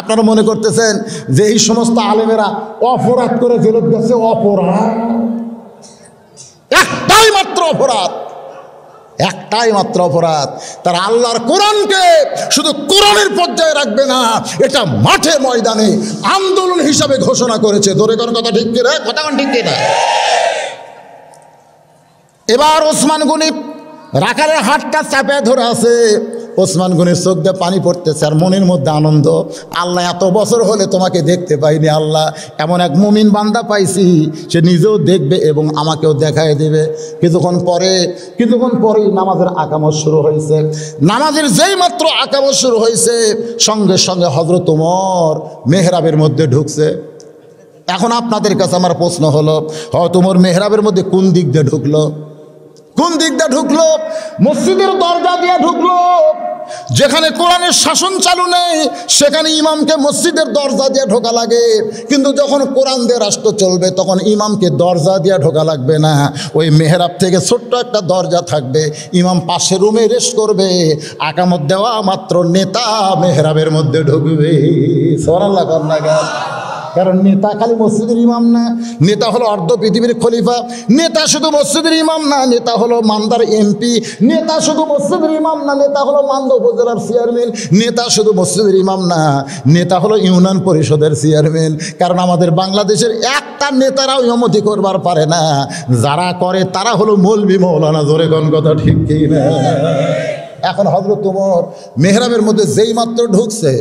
আপনারা মনে করতেছেন যে এই সমস্ত আলেমেরা অপরাধ করে জেলত গেছে, অপরাধ? একটাই মাত্র অপরাধ। একটাই মাত্র অপরাধ। তারা আল্লাহর কোরআনকে শুধু কোরআনের পর্যায়ে রাখবে না, এটা মাঠে ময়দানে আন্দোলন হিসাবে ঘোষণা করেছে। ধরে কোন কথা ঠিক কিনা? কথা কোন ঠিক কিনা? এবার ওসমান গনি রাখালের হাটটা চাপে ধরে আছে। ওসমান গনির চোখ দিয়ে পানি পড়তেছে আর মনের মধ্যে আনন্দ। আল্লাহ, এত বছর হলে তোমাকে দেখতে পাইনি আল্লাহ। এমন এক মুমিন বান্দা পাইছি, সে নিজেও দেখবে এবং আমাকেও দেখায় দেবে। কিছুক্ষণ পরে, কিছুক্ষণ পরেই নামাজের আকামত শুরু হয়েছে। নামাজের যেই মাত্র আকামত শুরু হয়েছে, সঙ্গে সঙ্গে হজরত উমর মেহরাবের মধ্যে ঢুকছে। এখন আপনাদের কাছে আমার প্রশ্ন হলো হয়তো তোমার মেহরাবের মধ্যে কোন দিক দিয়ে ঢুকলো? কোন দিক দিয়ে ঢুকলো? মসজিদের দরজা দিয়ে ঢুকলো। যেখানে কোরআনের শাসন চালু নেই, সেখানে ইমামকে মসজিদের দরজা দিয়ে ঢোকা লাগে। কিন্তু যখন কোরআন দিয়ে রাষ্ট্র চলবে, তখন ইমামকে দরজা দিয়ে ঢোকা লাগবে না। ওই মেহরাব থেকে ছোট্ট একটা দরজা থাকবে। ইমাম পাশে রুমে রেস্ট করবে। আকামত দেওয়া মাত্র নেতা মেহরাবের মধ্যে ঢুকবে। সোনাল্লাহ কন্যা কারণ নেতা খালি মসজিদের ইমাম না, নেতা হলো অর্ধ পৃথিবীর খলিফা, নেতা শুধু মসজিদের ইমাম না, নেতা হলো মান্দার এমপি, নেতা শুধু মসজিদের ইমাম না, নেতা হলো মান্দা উপজেলার চেয়ারম্যান, নেতা শুধু মসজিদের ইমাম না, নেতা হলো ইউনিয়ন পরিষদের চেয়ারম্যান। কারণ আমাদের বাংলাদেশের একটা নেতারাও ইমতি করবার পারে না। যারা করে তারা হলো মৌলবি মৌলানা, জোরে কোন কথা ঠিক কি না এখন হজরত তোমার মেহরাবের মধ্যে যেই মাত্র ঢুকছে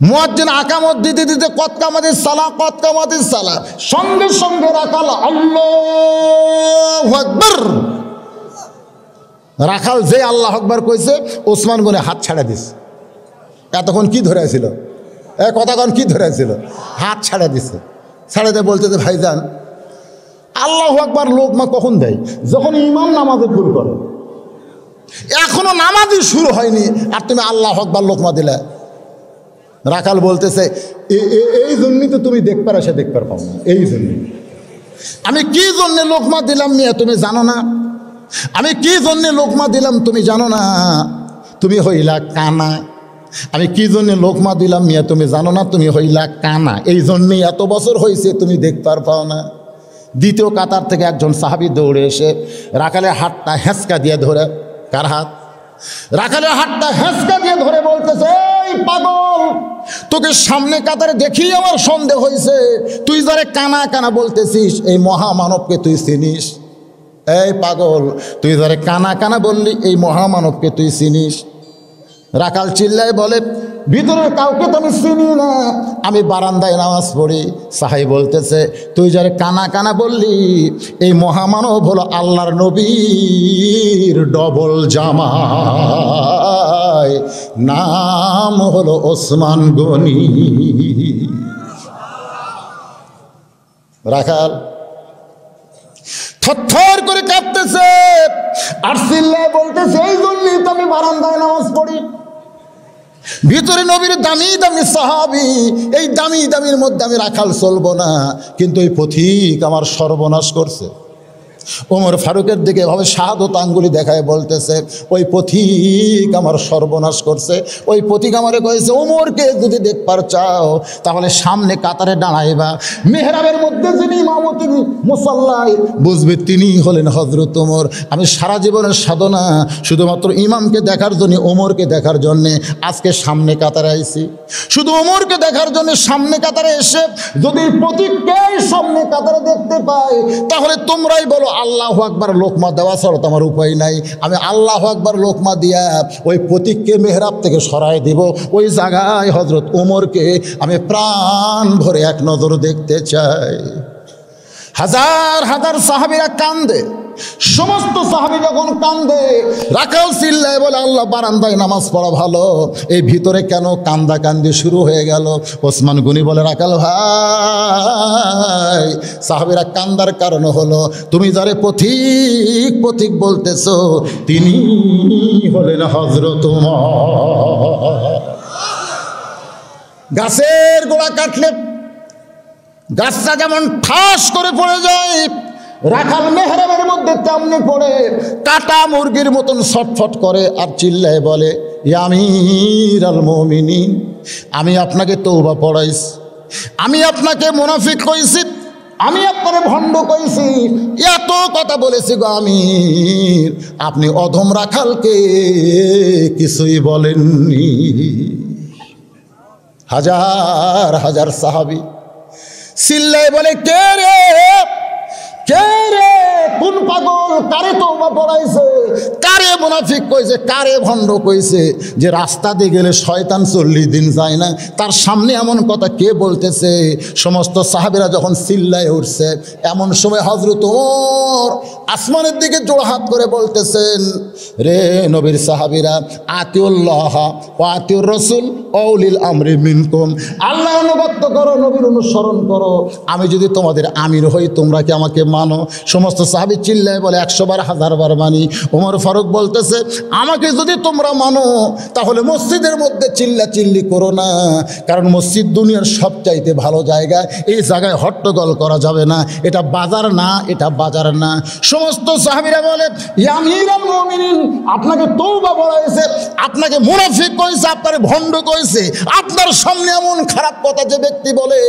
মুয়াজ্জিন আকামত দিতে দিতে কত কামাদের সালা কত কামাদের সালা সঙ্গে সঙ্গে রাখাল আল্লাহ আকবর। রাখাল যে আল্লাহ আকবর কইছে, ওসমান গুনে হাত ছাড়া দিস এতক্ষণ কি ধরে ছিল এ কথাক্ষণ কি ধরে ছিল হাত ছাড়া দিছে। ছাড়া দিয়ে বলতে যে, ভাইজান, আল্লাহ আকবার লোকমা কখন দেয়? যখন ইমাম নামাজে ভুল করে। এখনও নামাজই শুরু হয়নি, আর তুমি আল্লাহ আকবার লোকমা দিলে। রাখাল বলতেছে, "এ- এ- এই জন্যই তো তুমি দেখবার আসে দেখবার পাও না। এই জন্য আমি কি জন্যে লোকমা দিলাম মিয়া, তুমি জানো না? আমি কি জন্যে লোকমা দিলাম, তুমি জানো না? তুমি হইলা কানা। আমি কি জন্যে লোকমা দিলাম মিয়া, তুমি জানো না? তুমি হইলা কানা। এই জন্যেই এত বছর হয়েছে তুমি দেখবার পাও না। দ্বিতীয় কাতার থেকে একজন সাহাবি দৌড়ে এসে রাখালের হাতটা হেঁচকা দিয়ে ধরে, কার হাত? রাখালের হাতটা হেঁচকা দিয়ে ধরে বলতেছে, এই পাগল, তোকে সামনে কাতারে দেখি আমার সন্দেহ হয়েছে তুই যারে কানা কানা বলতেছিস, এই মহামানবকে তুই চিনিস? এই পাগল, তুই যারে কানা কানা বললি, এই মহামানবকে তুই চিনিস? রাখাল চিল্লায় বলে ভিতরের কাউকে তো আমি চিনি না। আমি বারান্দায় নামাজ পড়ি। সাহাই বলতেছে, তুই যারে কানা কানা বললি, এই মহামানব হলো আল্লাহর নবীর ডবল জামাই। নাম হলো ওসমান গনি। রাখাল থর করে কাঁপতেছে আর চিল্লায় বলতেছে, এই জন্যই তো আমি বারান্দায় নামাজ পড়ি। ভিতরে নবীর দামি দামি সাহাবি, এই দামি দামির মধ্যে আমি রাখাল চলবো না, কিন্তু এই পথিক আমার সর্বনাশ করছে। ওমর ফারুকের দিকে এভাবে শাহাদত আঙ্গুলি দেখায় বলতেছে, ওই পথিক আমার সর্বনাশ করছে। ওই পথিক আমারে কয়েছে ওমরকে যদি দেখবার চাও, তাহলে সামনে কাতারে দাঁড়াইবা। মেহরাবের মধ্যে যিনি ইমামতি মুসাল্লাই, বুঝবে তিনি হলেন হজরত ওমর। আমি সারা জীবনের সাধনা শুধুমাত্র ইমামকে দেখার জন্য, ওমরকে দেখার জন্যে আজকে সামনে কাতারে আইছি। শুধু ওমরকে দেখার জন্য সামনে কাতারে এসে যদি প্রতীককেই সামনে কাতারে দেখতে পাই, তাহলে তোমরাই বলো আল্লাহ আকবার লোকমা দেওয়া ছাড়া তো আমার উপায় নাই। আমি আল্লাহ আকবার লোকমা দিয়া ওই প্রতীককে মেহরাব থেকে সরাই দিব। ওই জায়গায় হজরত ওমরকে আমি প্রাণ ভরে এক নজর দেখতে চাই। হাজার হাজার সাহাবিরা কান্দে। সমস্ত সাহাবি যখন কান্দে, রাখাল চিল্লায় বলে, আল্লাহ, বারান্দায় নামাজ পড়া ভালো। এই ভিতরে কেন কান্দা কান্দি শুরু হয়ে গেল? ওসমান গুনি বলে, রাখাল ভাই, সাহাবিরা কান্দার কারণ হলো, তুমি যারে পথিক পথিক বলতেছ, তিনি হলেন হজরত গাছের গোড়া কাটলে গাছটা যেমন ঠাস করে পড়ে যায় রাখাল মেহরাবের মধ্যে তেমনি পড়ে। কাটা মুরগির মতন ছটফট করে আর চিল্লায় বলে ইয়ামির আল মমিনী আমি আপনাকে তৌবা পড়াইছি, আমি আপনাকে মুনাফিক কইছি, আমি আপনার ভণ্ড কইছি, এত কথা বলেছি গো আমি আপনি অধম রাখালকে কিছুই বলেননি। হাজার হাজার সাহাবি সিল্লাই বলে, কে রে? কে রে কোন পাগল? কারে তৌবা পড়াইছে? কারে মুনাফিক কইছে? কারে ভণ্ড কইছে? যে রাস্তা দিয়ে গেলে শয়তান চল্লিশ দিন যায় না। তার সামনে এমন কথা কে বলতেছে? সমস্ত সাহাবিরা যখন চিল্লায় উঠছে, এমন সময় হজরত ওমর আসমানের দিকে জোড়হাত করে বলতেছেন, রে নবীর সাহাবিরা, আতিউল্লাহ ও আতিউর রসুল অউলিল আমরি মিনকুম। আল্লাহ অনুগত্য করো, নবীর অনুসরণ করো। আমি যদি তোমাদের আমির হই, তোমরা কি আমাকে মানো? সমস্ত সাহাবি চিল্লায় বলে একশো বার হাজার বার মানি। ওমর ফারুক বলতেছে, আমাকে যদি তোমরা মানো, তাহলে মসজিদের মধ্যে চিল্লা চিল্লি করো না। কারণ মসজিদ দুনিয়ার সবচাইতে ভালো জায়গা। এই জায়গায় হট্টগোল করা যাবে না। এটা বাজার না, এটা বাজার না। সমস্ত সাহাবিরা বলে আপনাকে তৌবা বলাইছে আপনাকে মুনাফিক কইছে, আপনার ভণ্ড কইছে। আপনার সামনে এমন খারাপ কথা যে ব্যক্তি বলে,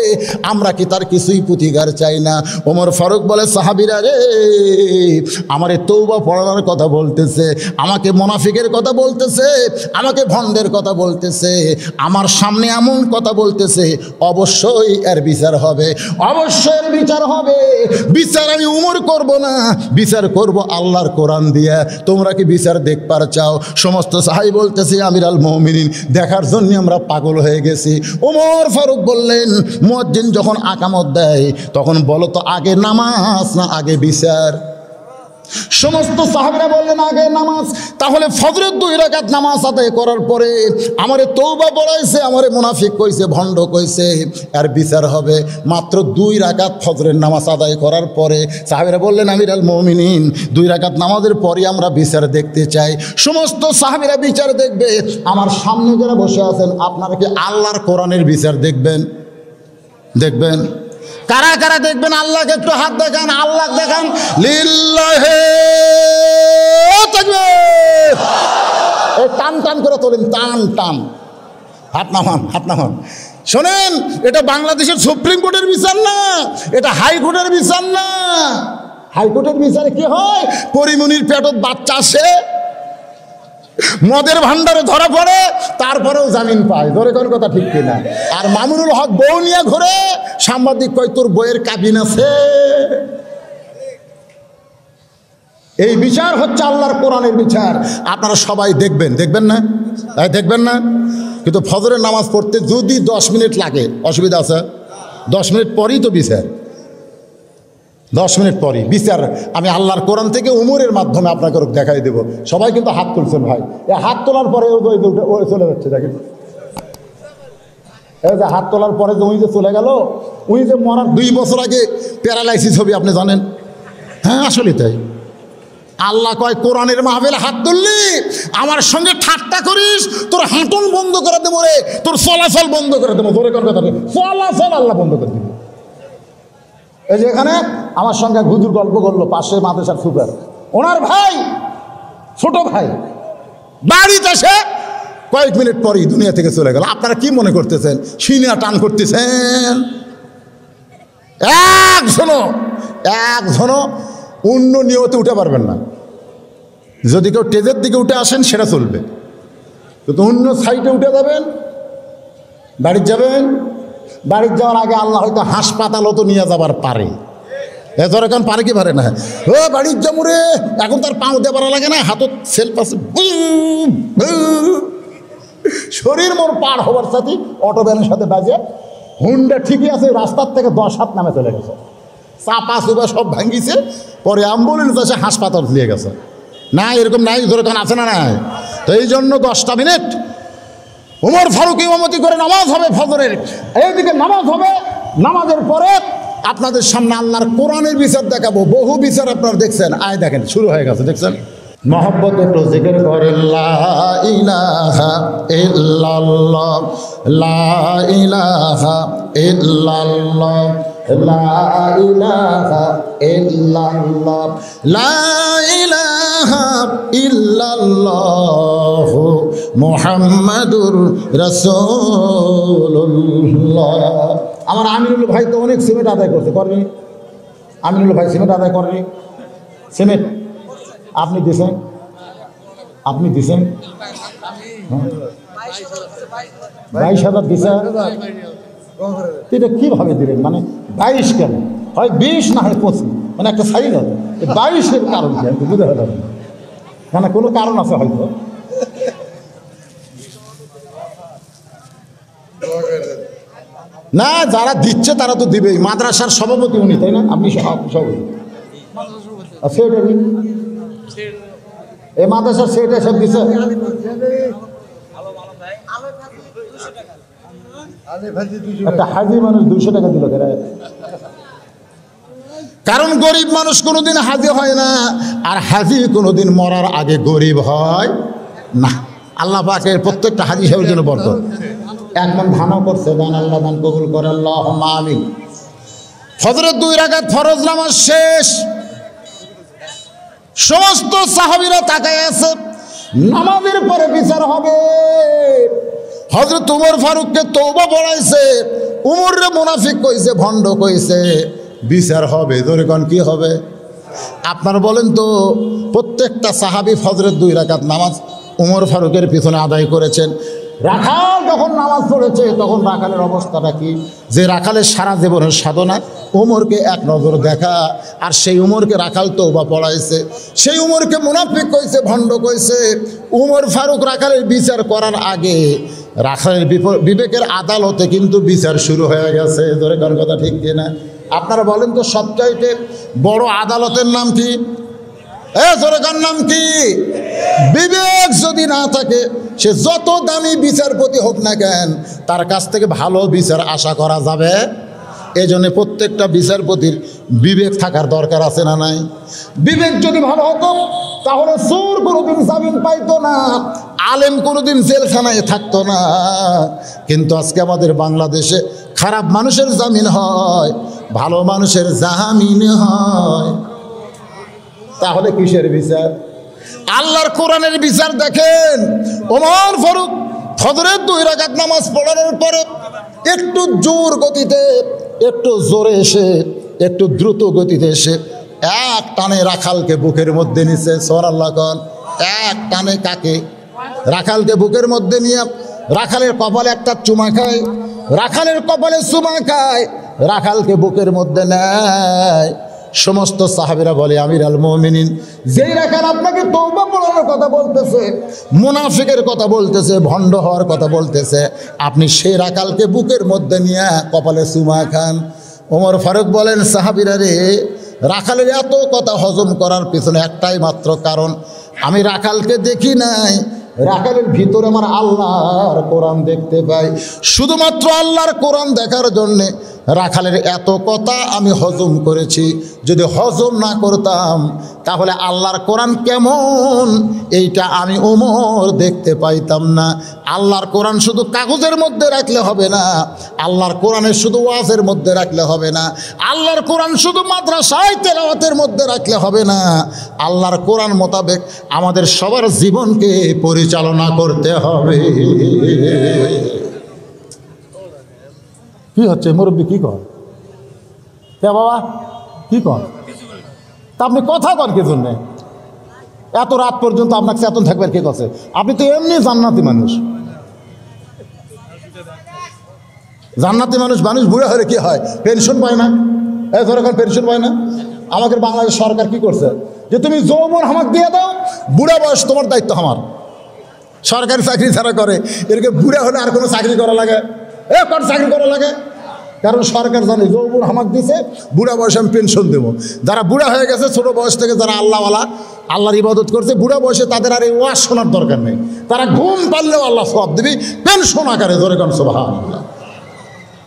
আমরা কি তার কিছুই প্রতিকার চাই না? ওমর ফারুক বলে, সাহাবিরা রে আমার তৌবা পড়ানোর কথা বলতেছে, আমাকে মুনাফিকের কথা বলতেছে, আমাকে ভণ্ডের কথা বলতেছে, আমার সামনে এমন কথা বলতেছে, অবশ্যই এর বিচার হবে, অবশ্যই এর বিচার হবে। বিচার আমি উমর করব না, বিচার করব আল্লাহর কোরআন দিয়া। তোমরা কি বিচার দেখবার চাও? সমস্ত সাহাই বলতেছে আমির আল মমিনিন, দেখার জন্য আমরা পাগল হয়ে গেছি। ওমর ফারুক বললেন মজ্জিন যখন আকামত দেয়, তখন বলো তো আগে নামাজ না আগে বিচার? সমস্ত সাহাবিরা বললেন, আগে নামাজ, তাহলে ফজরের দুই রাকাত নামাজ আদায় করার পরে আমারে তৌবা বলাইছে আমারে মুনাফিক কইছে, ভণ্ড কইছে। আর বিচার হবে মাত্র দুই রাকাত ফজরের নামাজ আদায় করার পরে। সাহাবিরা বললেন আমির আল মমিনিন, দুই রাকাত নামাজের পরে আমরা বিচার দেখতে চাই। সমস্ত সাহাবিরা বিচার দেখবে। আমার সামনে যারা বসে আছেন, আপনারা কি আল্লাহর কোরআনের বিচার দেখবেন? দেখবেন? কারা কারা দেখবেন আল্লাহকে একটু হাত দেখান, আল্লাহ দেখান? লিল্লাহে। টান টান করে তোলেন, টান টান। হাত নামান হাত নামান। শোনেন, এটা বাংলাদেশের সুপ্রিম কোর্টের বিচার না, এটা হাইকোর্টের বিচার না। হাইকোর্টের বিচারে কি হয়? পরিমনির পেটত বাচ্চা আসে মদের ভান্ডারে ধরা পড়ে, তারপরেও জামিন পায়। ধরে কোন কথা ঠিক কিনা? আর মামুনুল হক বউ নিয়ে ঘুরে সাংবাদিক কয়, তোর বইয়ের কাবিন আছে। এই বিচার হচ্ছে আল্লাহর কোরআনের বিচার। আপনারা সবাই দেখবেন দেখবেন না? এই দেখবেন না? কিন্তু ফজরের নামাজ পড়তে যদি দশ মিনিট লাগে, অসুবিধা আছে? দশ মিনিট পরেই তো বিচার। দশ মিনিট পরই। বিচার, আমি আল্লাহর কোরআন থেকে উমরের মাধ্যমে আপনাকে দেখাই দেব। সবাই কিন্তু হাত তুলছেন ভাই। এ হাত তোলার পরে ওই ওই চলে যাচ্ছে, দেখেন। যে হাত তোলার পরে যে উনি যে চলে গেল, উনি যে মরার দুই বছর আগে প্যারালাইসিস হবে আপনি জানেন? হ্যাঁ আসলে তাই। আল্লাহ কয়, কোরআনের মাহফিলে হাত তুললি, আমার সঙ্গে ঠাট্টা করিস, তোর হাঁটন বন্ধ করে দেবো রে, তোর চলাচল বন্ধ করে দেবো। ধরে কথা। চলাচল আল্লাহ বন্ধ করে দিবি। এই যে এখানে আমার সঙ্গে হুজুর গল্প করল, পাশে মাদ্রাসার সুপার ওনার ভাই, ছোট ভাই, বাড়িতে এসে কয়েক মিনিট পরেই দুনিয়া থেকে চলে গেল। আপনারা কি মনে করতেছেন? সিনিয়া টান করতেছেন? এক শোনো এক শোনো অন্য নিয়তে উঠে পারবেন না। যদি কেউ টেজের দিকে উঠে আসেন, সেটা চলবে। কিন্তু অন্য সাইডে উঠে যাবেন বাড়ির যাবেন বাড়ির যাওয়ার আগে আল্লাহ হয়তো হাসপাতালও তো নিয়ে যাবার পারে। এত এখন পারে কি পারে না? ও বাড়ির যাব রে। এখন তার পাও দেবার লাগে না। হাতত সেল পাশে বুম, বুম। শরীর মোর পার হবার সাথে অটো ভ্যানের সাথে বাজে। হুন্ডা ঠিকই আছে রাস্তার থেকে দশ হাত নামে চলে গেছে। চাপা চুপা সব ভাঙ্গিছে। পরে অ্যাম্বুলেন্স আসে হাসপাতাল দিয়ে গেছে। না এরকম নাই ধরে আছে না নাই? তো এই জন্য দশটা মিনিট উমর ফারুক ইমামতি করে নামাজ হবে ফজরের। এইদিকে নামাজ হবে, নামাজের পরে আপনাদের সামনে আল্লাহর কোরআনের বিচার দেখাবো। বহু বিচার আপনারা দেখছেন। আয় দেখেন, শুরু হয়ে গেছে, দেখছেন? মহব্বত একটু জিকির করেন, লা ইলাহা ইল্লাল্লাহ, লা ইলাহা ইল্লাল্লাহ, লা ইলাহা ইল্লাল্লাহ, লা ইলাহা ইল্লাল্লাহ। মুহাম্মাদুর আমার আমিরুল ভাই তো অনেক সিমেন্ট আদায় করছে, করনি। আমিরুল ভাই সিমেন্ট আদায় করেনি। সিমেন্ট আপনি দিছেন? আপনি দিছেন? হ্যাঁ। বাইশ হাজার দিছে। এটা কীভাবে দিলেন? মানে বাইশ কেন? হয় বিশ না হয় পঁচিশ? মানে একটা সাইজ হবে বাইশের কারণ কি? বুঝতে পারলাম না। মানে কোনো কারণ আছে হয়তো? না, যারা দিচ্ছে তারা তো দিবেই। মাদ্রাসার সভাপতি উনি, তাই না? আপনি সভাপতি এই মাদ্রাসার সেক্রেটারি সব দিচ্ছে একটা মানুষ টাকা দিল কারণ গরিব মানুষ কোনোদিন হাজি হয় না, আর হাজি কোনোদিন মরার আগে গরিব হয় না। আল্লাহ পাকের প্রত্যেকটা হাজি সাহেবের জন্য বর্ত এক মন ধানও করছে, দান আল্লাহ দান কবুল করে আল্লাহ আমিন। ফজরের দুই রাগাত ফরজ নামাজ শেষ। সমস্ত সাহাবিরা তাকায় আছে, নামাজের পরে বিচার হবে। হজরত উমর ফারুককে তৌবা পড়াইছে উমরে মুনাফিক কইছে, ভণ্ড কইছে, বিচার হবে ধরে কন, কি হবে? আপনার বলেন তো, প্রত্যেকটা সাহাবি ফজরের দুই রাকাত নামাজ উমর ফারুকের পিছনে আদায় করেছেন। রাখাল যখন নামাজ পড়েছে, তখন রাখালের অবস্থাটা কি? যে রাখালের সারা জীবনের সাধনা উমরকে এক নজর দেখা, আর সেই উমরকে রাখাল তৌবা পড়াইছে। সেই উমরকে মুনাফিক কইছে, ভণ্ড কইছে। উমর ফারুক রাখালের বিচার করার আগে রাখালের বিবেকের আদালতে কিন্তু বিচার শুরু হয়ে গেছে। ধরে কার কথা ঠিক কিনা? আপনারা বলেন তো সবচাইতে বড় আদালতের নাম কি? এ জোরেকার নাম কি? না থাকে, সে যত দামি বিচারপতি হোক না কেন, তার কাছ থেকে ভালো বিচার আশা করা যাবে। এই জন্য প্রত্যেকটা বিচারপতির বিবেক থাকার দরকার আছে না নাই? বিবেক যদি ভালো হতো, তাহলে সুর কোনোদিন জামিন পাইতো না, আলেম কোনোদিন জেলখানায় থাকতো না। কিন্তু আজকে আমাদের বাংলাদেশে খারাপ মানুষের জামিন হয়, ভালো মানুষের জামিন হয়। তাহলে কিসের বিচার? আল্লাহর কোরআনের বিচার দেখেন। ওমর ফারুক ফজরের দুই রাকাত নামাজ পড়ানোর পরে একটু জোর গতিতে, একটু জোরে এসে, একটু দ্রুত গতিতে এসে এক টানে রাখালকে বুকের মধ্যে নিছে সোরাল্লাহ কন। এক টানে কাকে? রাখালকে বুকের মধ্যে নিয়ে রাখালের কপালে একটা চুমা খায়, রাখালের কপালে চুমা খায়, রাখালকে বুকের মধ্যে নেয়। সমস্ত সাহাবিরা বলে, আমির আল মোমিনিন যেই রাখাল আপনাকে তৌবা পড়ানোর কথা বলতেছে, মুনাফিকের কথা বলতেছে, ভণ্ড হওয়ার কথা বলতেছে, আপনি সেই রাখালকে বুকের মধ্যে নিয়ে কপালে সুমা খান। ওমর ফারুক বলেন, সাহাবিরা রে, রাখালের এত কথা হজম করার পিছনে একটাই মাত্র কারণ, আমি রাখালকে দেখি নাই। রাখালের ভিতরে আমার আল্লাহর কোরআন দেখতে পাই। শুধুমাত্র আল্লাহর কোরআন দেখার জন্যে রাখালের এত কথা আমি হজম করেছি। যদি হজম না করতাম, তাহলে আল্লাহর কোরআন কেমন? এইটা আমি ওমর দেখতে পাইতাম না। আল্লাহর কোরআন শুধু কাগজের মধ্যে রাখলে হবে না। আল্লাহর কোরআনের শুধু ওয়াজের মধ্যে রাখলে হবে না। আল্লাহর কোরআন শুধু মাদ্রাসায় তেলাওয়াতের মধ্যে রাখলে হবে না। আল্লাহর কোরআন মোতাবেক আমাদের সবার জীবনকে পরিচালনা করতে হবে। কি হচ্ছে? মুরব্বী, কি কর? কে বাবা, কি কর? তা আপনি কথা কর কি জন্যে? এত রাত পর্যন্ত আপনাকে চেতন থাকবেন কে করছে? আপনি তো এমনি জান্নাতি মানুষ। জান্নাতি মানুষ মানুষ বুড়ে হলে কি হয়? পেনশন পায় না। এ এখন পেনশন পায় না। আমাকে বাংলাদেশ সরকার কি করছে? যে তুমি যৌবন আমাকে দিয়ে দাও, বুড়া বয়স তোমার দায়িত্ব আমার। সরকারি চাকরি যারা করে এরকে বুড়া হলে আর কোনো চাকরি করা লাগে? এ, কর চাকরি করা লাগে? কারণ সরকার জানে যৌবন হামাক দিছে, বুড়া বয়সে আমি পেনশন দেবো। যারা বুড়া হয়ে গেছে, ছোট বয়স থেকে যারা আল্লাহওয়ালা, আল্লাহর ইবাদত করছে, বুড়া বয়সে তাদের আর এই ওয়াজ শোনার দরকার নেই। তারা ঘুম পারলেও আল্লাহ সব দিবি পেনশন আকারে ধরে কারণ সোভা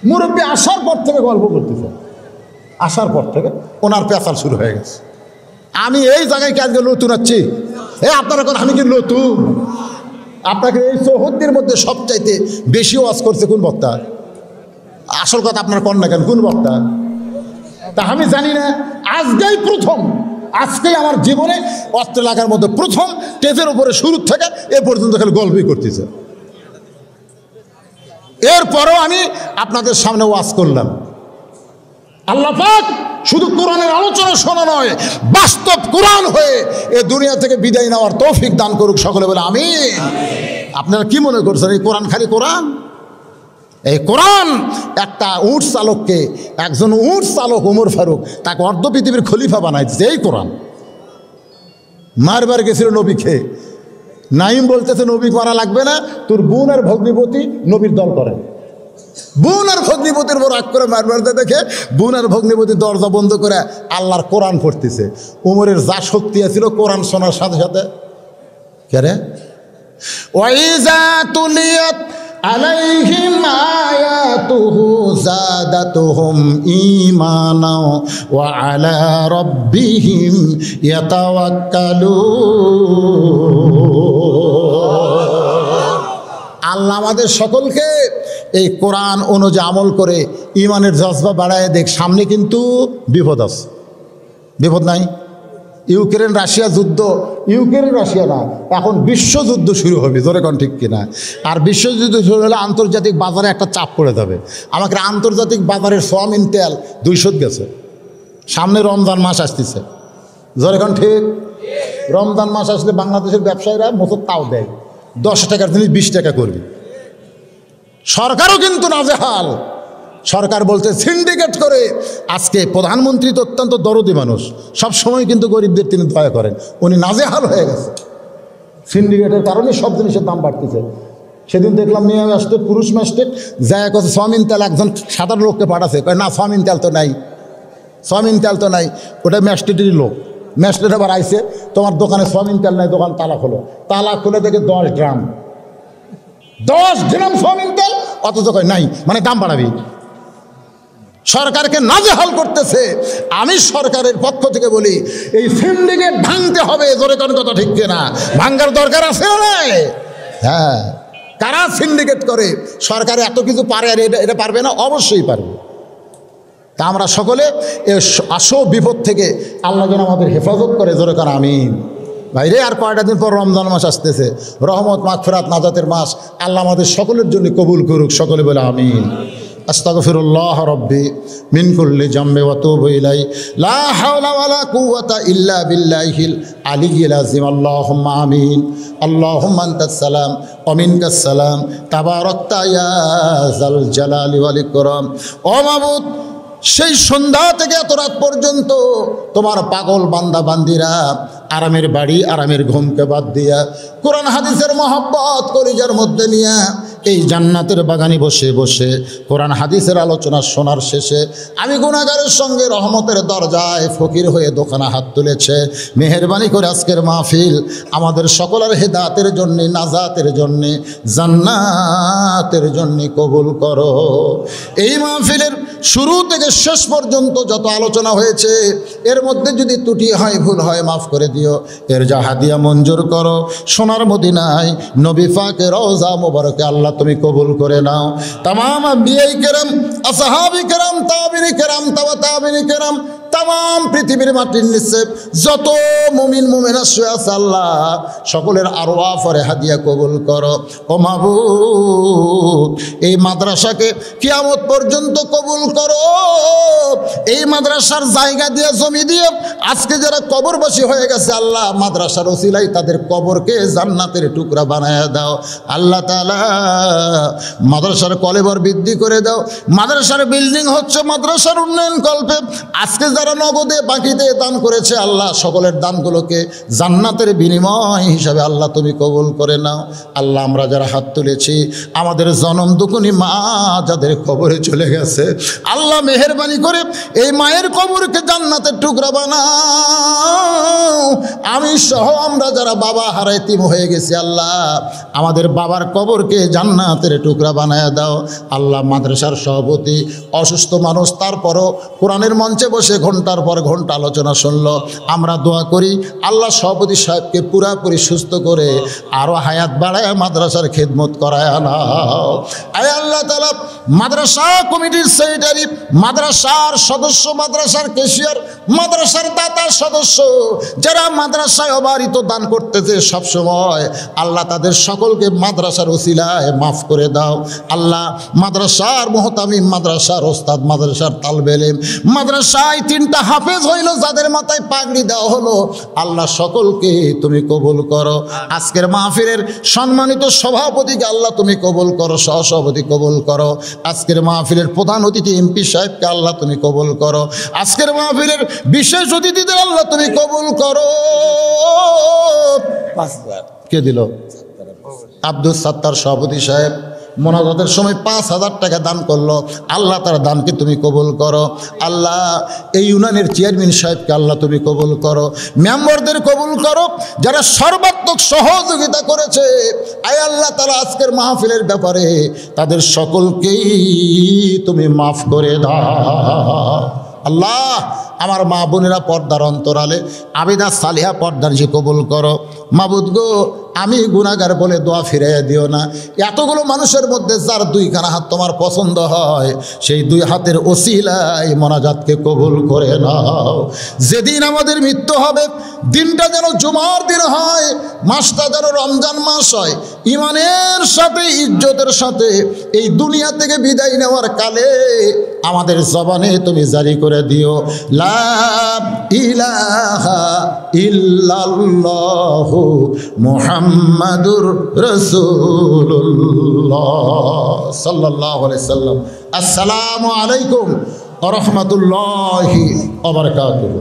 মুরব্বী আসার পর থেকে গল্প করতেছে। আসার পর থেকে ওনার পেশাল শুরু হয়ে গেছে। আমি এই জায়গায় কি আজকে নতুন আছি? এ, আপনারা কথা আমি কি নতুন? আপনাকে এই চৌহদ্দির মধ্যে সবচাইতে বেশি ওয়াজ করছে কোন বক্তা? আসল কথা আপনার কন না কেন? কোন বক্তা? তা আমি জানি না। আজকেই প্রথম, আজকেই আমার জীবনে অস্ত্র লাগার মধ্যে প্রথম টেপের উপরে শুরু থেকে এ পর্যন্ত খালি গল্পই করতেছে। এরপরও আমি আপনাদের সামনে ওয়াজ করলাম। আল্লাহ পাক শুধু কোরআনের আলোচনা শোনা নয়, বাস্তব কোরআন হয়ে এ দুনিয়া থেকে বিদায় নেওয়ার তৌফিক দান করুক সকলে বলে আমি আপনারা কি মনে করছেন, এই কোরআন খালি কোরআন? এই কোরআন একটা উট চালককে, একজন উট চালক উমর ফারুক, তাকে অর্ধ পৃথিবীর খলিফা বানাই দিচ্ছে এই কোরআন। মারবার গেছিল নবীকে। নাইম বলতেছে, নবী করা লাগবে না, তোর বোন আর ভগ্নিপতি নবীর দল করে। বোন আর ভগ্নিপতির উপর রাগ করে মারবারতে দেখে বোন আর ভগ্নিপতির দরজা বন্ধ করে আল্লাহর কোরআন পড়তেছে। উমরের যা শক্তি আছিল কোরআন শোনার সাথে সাথে। কে রে? ওয়াইজা ওয়া আলা আল্লাহ আমাদের সকলকে এই কোরআন অনুযায়ী আমল করে ইমানের জজবা বাড়ায় দেখ, সামনে কিন্তু বিপদ আছে। বিপদ নাই? ইউক্রেন, রাশিয়া যুদ্ধ। ইউক্রেন রাশিয়া না। এখন বিশ্বযুদ্ধ শুরু হবে, জোরে কোন ঠিক কিনা? আর বিশ্বযুদ্ধ শুরু হলে আন্তর্জাতিক বাজারে একটা চাপ পড়ে যাবে। আমাকে আন্তর্জাতিক বাজারের সোয়াবিন তেল দুইশো গেছে। সামনে রমজান মাস আসতেছে। জোরে কোন ঠিক? রমজান মাস আসলে বাংলাদেশের ব্যবসায়ীরা মতো তাও দেয়। দশ টাকার জিনিস বিশ টাকা করবি। সরকারও কিন্তু নাজেহাল। সরকার বলছে সিন্ডিকেট করে আজকে প্রধানমন্ত্রী তো অত্যন্ত দরদি মানুষ। সব সময় কিন্তু গরিবদের তিনি দয়া করেন। উনি নাজেহাল হয়ে গেছে। সিন্ডিকেটের কারণে সব জিনিসের দাম বাড়তেছে। সেদিন দেখলাম মেয়ে ম্যাস্টেট পুরুষ ম্যাস্টেট যায় কথা সোয়ামিন তেল, একজন সাধারণ লোককে পাঠাছে। না সোয়ামিন তেল তো নাই। সোয়ামিন তেল তো নাই। ওটা ম্যাস্টেটেরই লোক। ম্যাস্টেট আবার আইসে তোমার দোকানে সোয়াবিন তেল নাই, দোকান তালা খোলো। তালা খুলে দেখে দশ গ্রাম। দশ গ্রাম সোয়াবিন তেল অথচ কয় নাই মানে দাম বাড়াবি। সরকারকে নাজেহাল করতেছে। আমি সরকারের পক্ষ থেকে বলি, এই সিন্ডিকেট ভাঙতে হবে, জোরে কোন কথা ঠিক না ভাঙ্গার দরকার আছে নাই? হ্যাঁ। কারা সিন্ডিকেট করে? সরকার এত কিছু পারে আর এটা এটা পারবে না? অবশ্যই পারবে। তা আমরা সকলে আসো বিপদ থেকে, আল্লাহ যেন আমাদের হেফাজত করে, জোরে কারণ আমিন। ভাইরে, আর কয়টা দিন পর রমজান মাস আসতেছে। রহমত, মাগফিরাত, নাজাতের মাস। আল্লাহ আমাদের সকলের জন্য কবুল করুক, সকলে বলে আমিন। আস্তাগফিরুল্লাহ রব্বি মিন কুল্লি জামবে ওয়া তুবু ইলাই লা ইল্লা বিল্লাহিল আলিয়্যিল আযীম। আল্লাহুম্মা আমিন। আল্লাহুম্মা আনতাস সালাম ওয়া মিনকাস সালাম। তাবারাকতা ইয়া জাল জালালি ওয়াল ইকরাম। ও সেই সন্ধ্যা থেকে এত রাত পর্যন্ত তোমার পাগল বান্দা বান্দিরা আরামের বাড়ি আরামের ঘুমকে বাদ দিয়া কোরআন হাদিসের মহাব্বত করিজার মধ্যে নিয়ে এই জান্নাতের বাগানে বসে বসে কোরআন হাদিসের আলোচনা শোনার শেষে আমি গুণাগারের সঙ্গে রহমতের দরজায় ফকির হয়ে দোকানে হাত তুলেছে। মেহরবানি করে আজকের মাহফিল আমাদের সকলের হেদাতের জন্যে, নাজাতের জন্যে, জান্নাতের জন্যে কবুল করো। এই মাহফিলের শুরু থেকে শেষ পর্যন্ত যত আলোচনা হয়েছে, এর মধ্যে যদি ত্রুটি হয়, ভুল হয়, মাফ করে দিও। এর যা হাদিয়া মঞ্জুর করো। সোনার মদিনায় নবী ফাকে রওজা মোবারকে আল্লাহ তুমি কবুল করে নাও। তাম বিয়াই কেরাম আসাহাবি কেরাম তাবিনী কেরাম তাবা তাবিনী কেরাম তাম পৃথিবীর মাটির নিচে যত মুমিন, মুমিনা শুয়ে আছে আল্লাহ, সকলের আরও আফরে হাদিয়া কবুল করো। ও মাবু এই মাদ্রাসাকে কিয়ামত পর্যন্ত কবুল করো। এই মাদ্রাসার জায়গা দিয়ে, জমি দিয়ে আজকে যারা কবরবাসী হয়ে গেছে, আল্লাহ মাদ্রাসার ওসিলাই তাদের কবরকে জান্নাতের টুকরা বানায় দাও। আল্লাহ তালা মাদ্রাসার কলেবর বৃদ্ধি করে দাও। মাদ্রাসার বিল্ডিং হচ্ছে মাদ্রাসার উন্নয়ন কল্পে। আজকে যারা নগদে বাকিতে দান করেছে, আল্লাহ সকলের দানগুলোকে জান্নাতের বিনিময় হিসাবে আল্লাহ তুমি কবুল করে নাও। আল্লাহ, আমরা যারা হাত তুলেছি, আমাদের জনম দুকুনি মা যাদের কবরে চলে গেছে, আল্লাহ মেহরবানি করে এই মায়ের কবরকে জান্নাতের টুকরা বানাও। আমি সহ আমরা যারা বাবা হারাইতিম হয়ে গেছি, আল্লাহ, আমাদের বাবার কবরকে জান্নাতের টুকরা বানায় দাও। আল্লাহ, মাদ্রাসার সভাপতি, অসুস্থ মানুষ, তারপরও কোরআনের মঞ্চে বসে ঘণ্টার পর ঘণ্টা আলোচনা শুনলো। আমরা দোয়া করি, আল্লাহ সভাপতি সাহেবকে পুরাপুরি সুস্থ করে আরও হায়াত বাড়ায় মাদ্রাসার খেদমত করায় নাও। আয় আল্লাহ তালা মাদ্রাসা কমিটির সেক্রেটারি মাদ্রাসার সদস্য, মাদ্রাসার কেশিয়ার মাদ্রাসার দাতা সদস্য, যারা মাদ্রাসায় অবারিত দান করতেছে সবসময়, আল্লাহ তাদের সকলকে মাদ্রাসার ওসিলায় মাফ করে দাও। আল্লাহ মাদ্রাসার মোহতামি মাদ্রাসার ওস্তাদ, মাদ্রাসার তালবেলেম, মাদ্রাসায় তিনটা হাফেজ হইল যাদের মাথায় পাগড়ি দেওয়া হলো। আল্লাহ সকলকে তুমি কবুল করো। আজকের মাহফিলের সম্মানিত সভাপতিকে আল্লাহ তুমি কবুল করো সহসভাপতি কবুল করো। আজকের মাহফিলের প্রধান অতিথি এমপি সাহেবকে আল্লাহ তুমি কবুল করো। আজকের মাহফিলের বিশেষ অতিথিদের আল্লাহ তুমি কবুল করো। কে দিল? আব্দুল সাত্তার সভাপতি সাহেব। মোনাজাতের সময় পাঁচ হাজার টাকা দান করল। আল্লাহ তার দানকে তুমি কবুল করো। আল্লাহ, এই ইউনানের চেয়ারম্যান সাহেবকে আল্লাহ তুমি কবুল করো। মেম্বারদের কবুল করো। যারা সর্বাত্মক সহযোগিতা করেছে, আয় আল্লাহ তারা আজকের মাহফিলের ব্যাপারে তাদের সকলকেই তুমি মাফ করে দাও। আল্লাহ, আমার মা বোনেরা পর্দার অন্তরালে, আবেদা সালিহা পর্দার যে কবুল করো। মাবুদ গো আমি গুণাগার বলে দোয়া ফিরাইয়া দিও না। এতগুলো মানুষের মধ্যে যার দুইখানা হাত তোমার পছন্দ হয়, সেই দুই হাতের ওসিলাই মনাজাতকে কবুল করে নাও। যেদিন আমাদের মৃত্যু হবে, দিনটা যেন জুমার দিন হয়, মাসটা যেন রমজান মাস হয়, ইমানের সাথে, ইজ্জতের সাথে, এই দুনিয়া থেকে বিদায় নেওয়ার কালে আমাদের জবানে তুমি জারি করে দিও। লা ইলাহা ইল্লাল্লাহু মুহাম্মাদুর রাসূলুল্লাহ সাল্লাল্লাহু আলাইহি সাল্লাম। আসসালামু আলাইকুম রাহমাতুল্লাহি ওয়া বারাকাতুহু।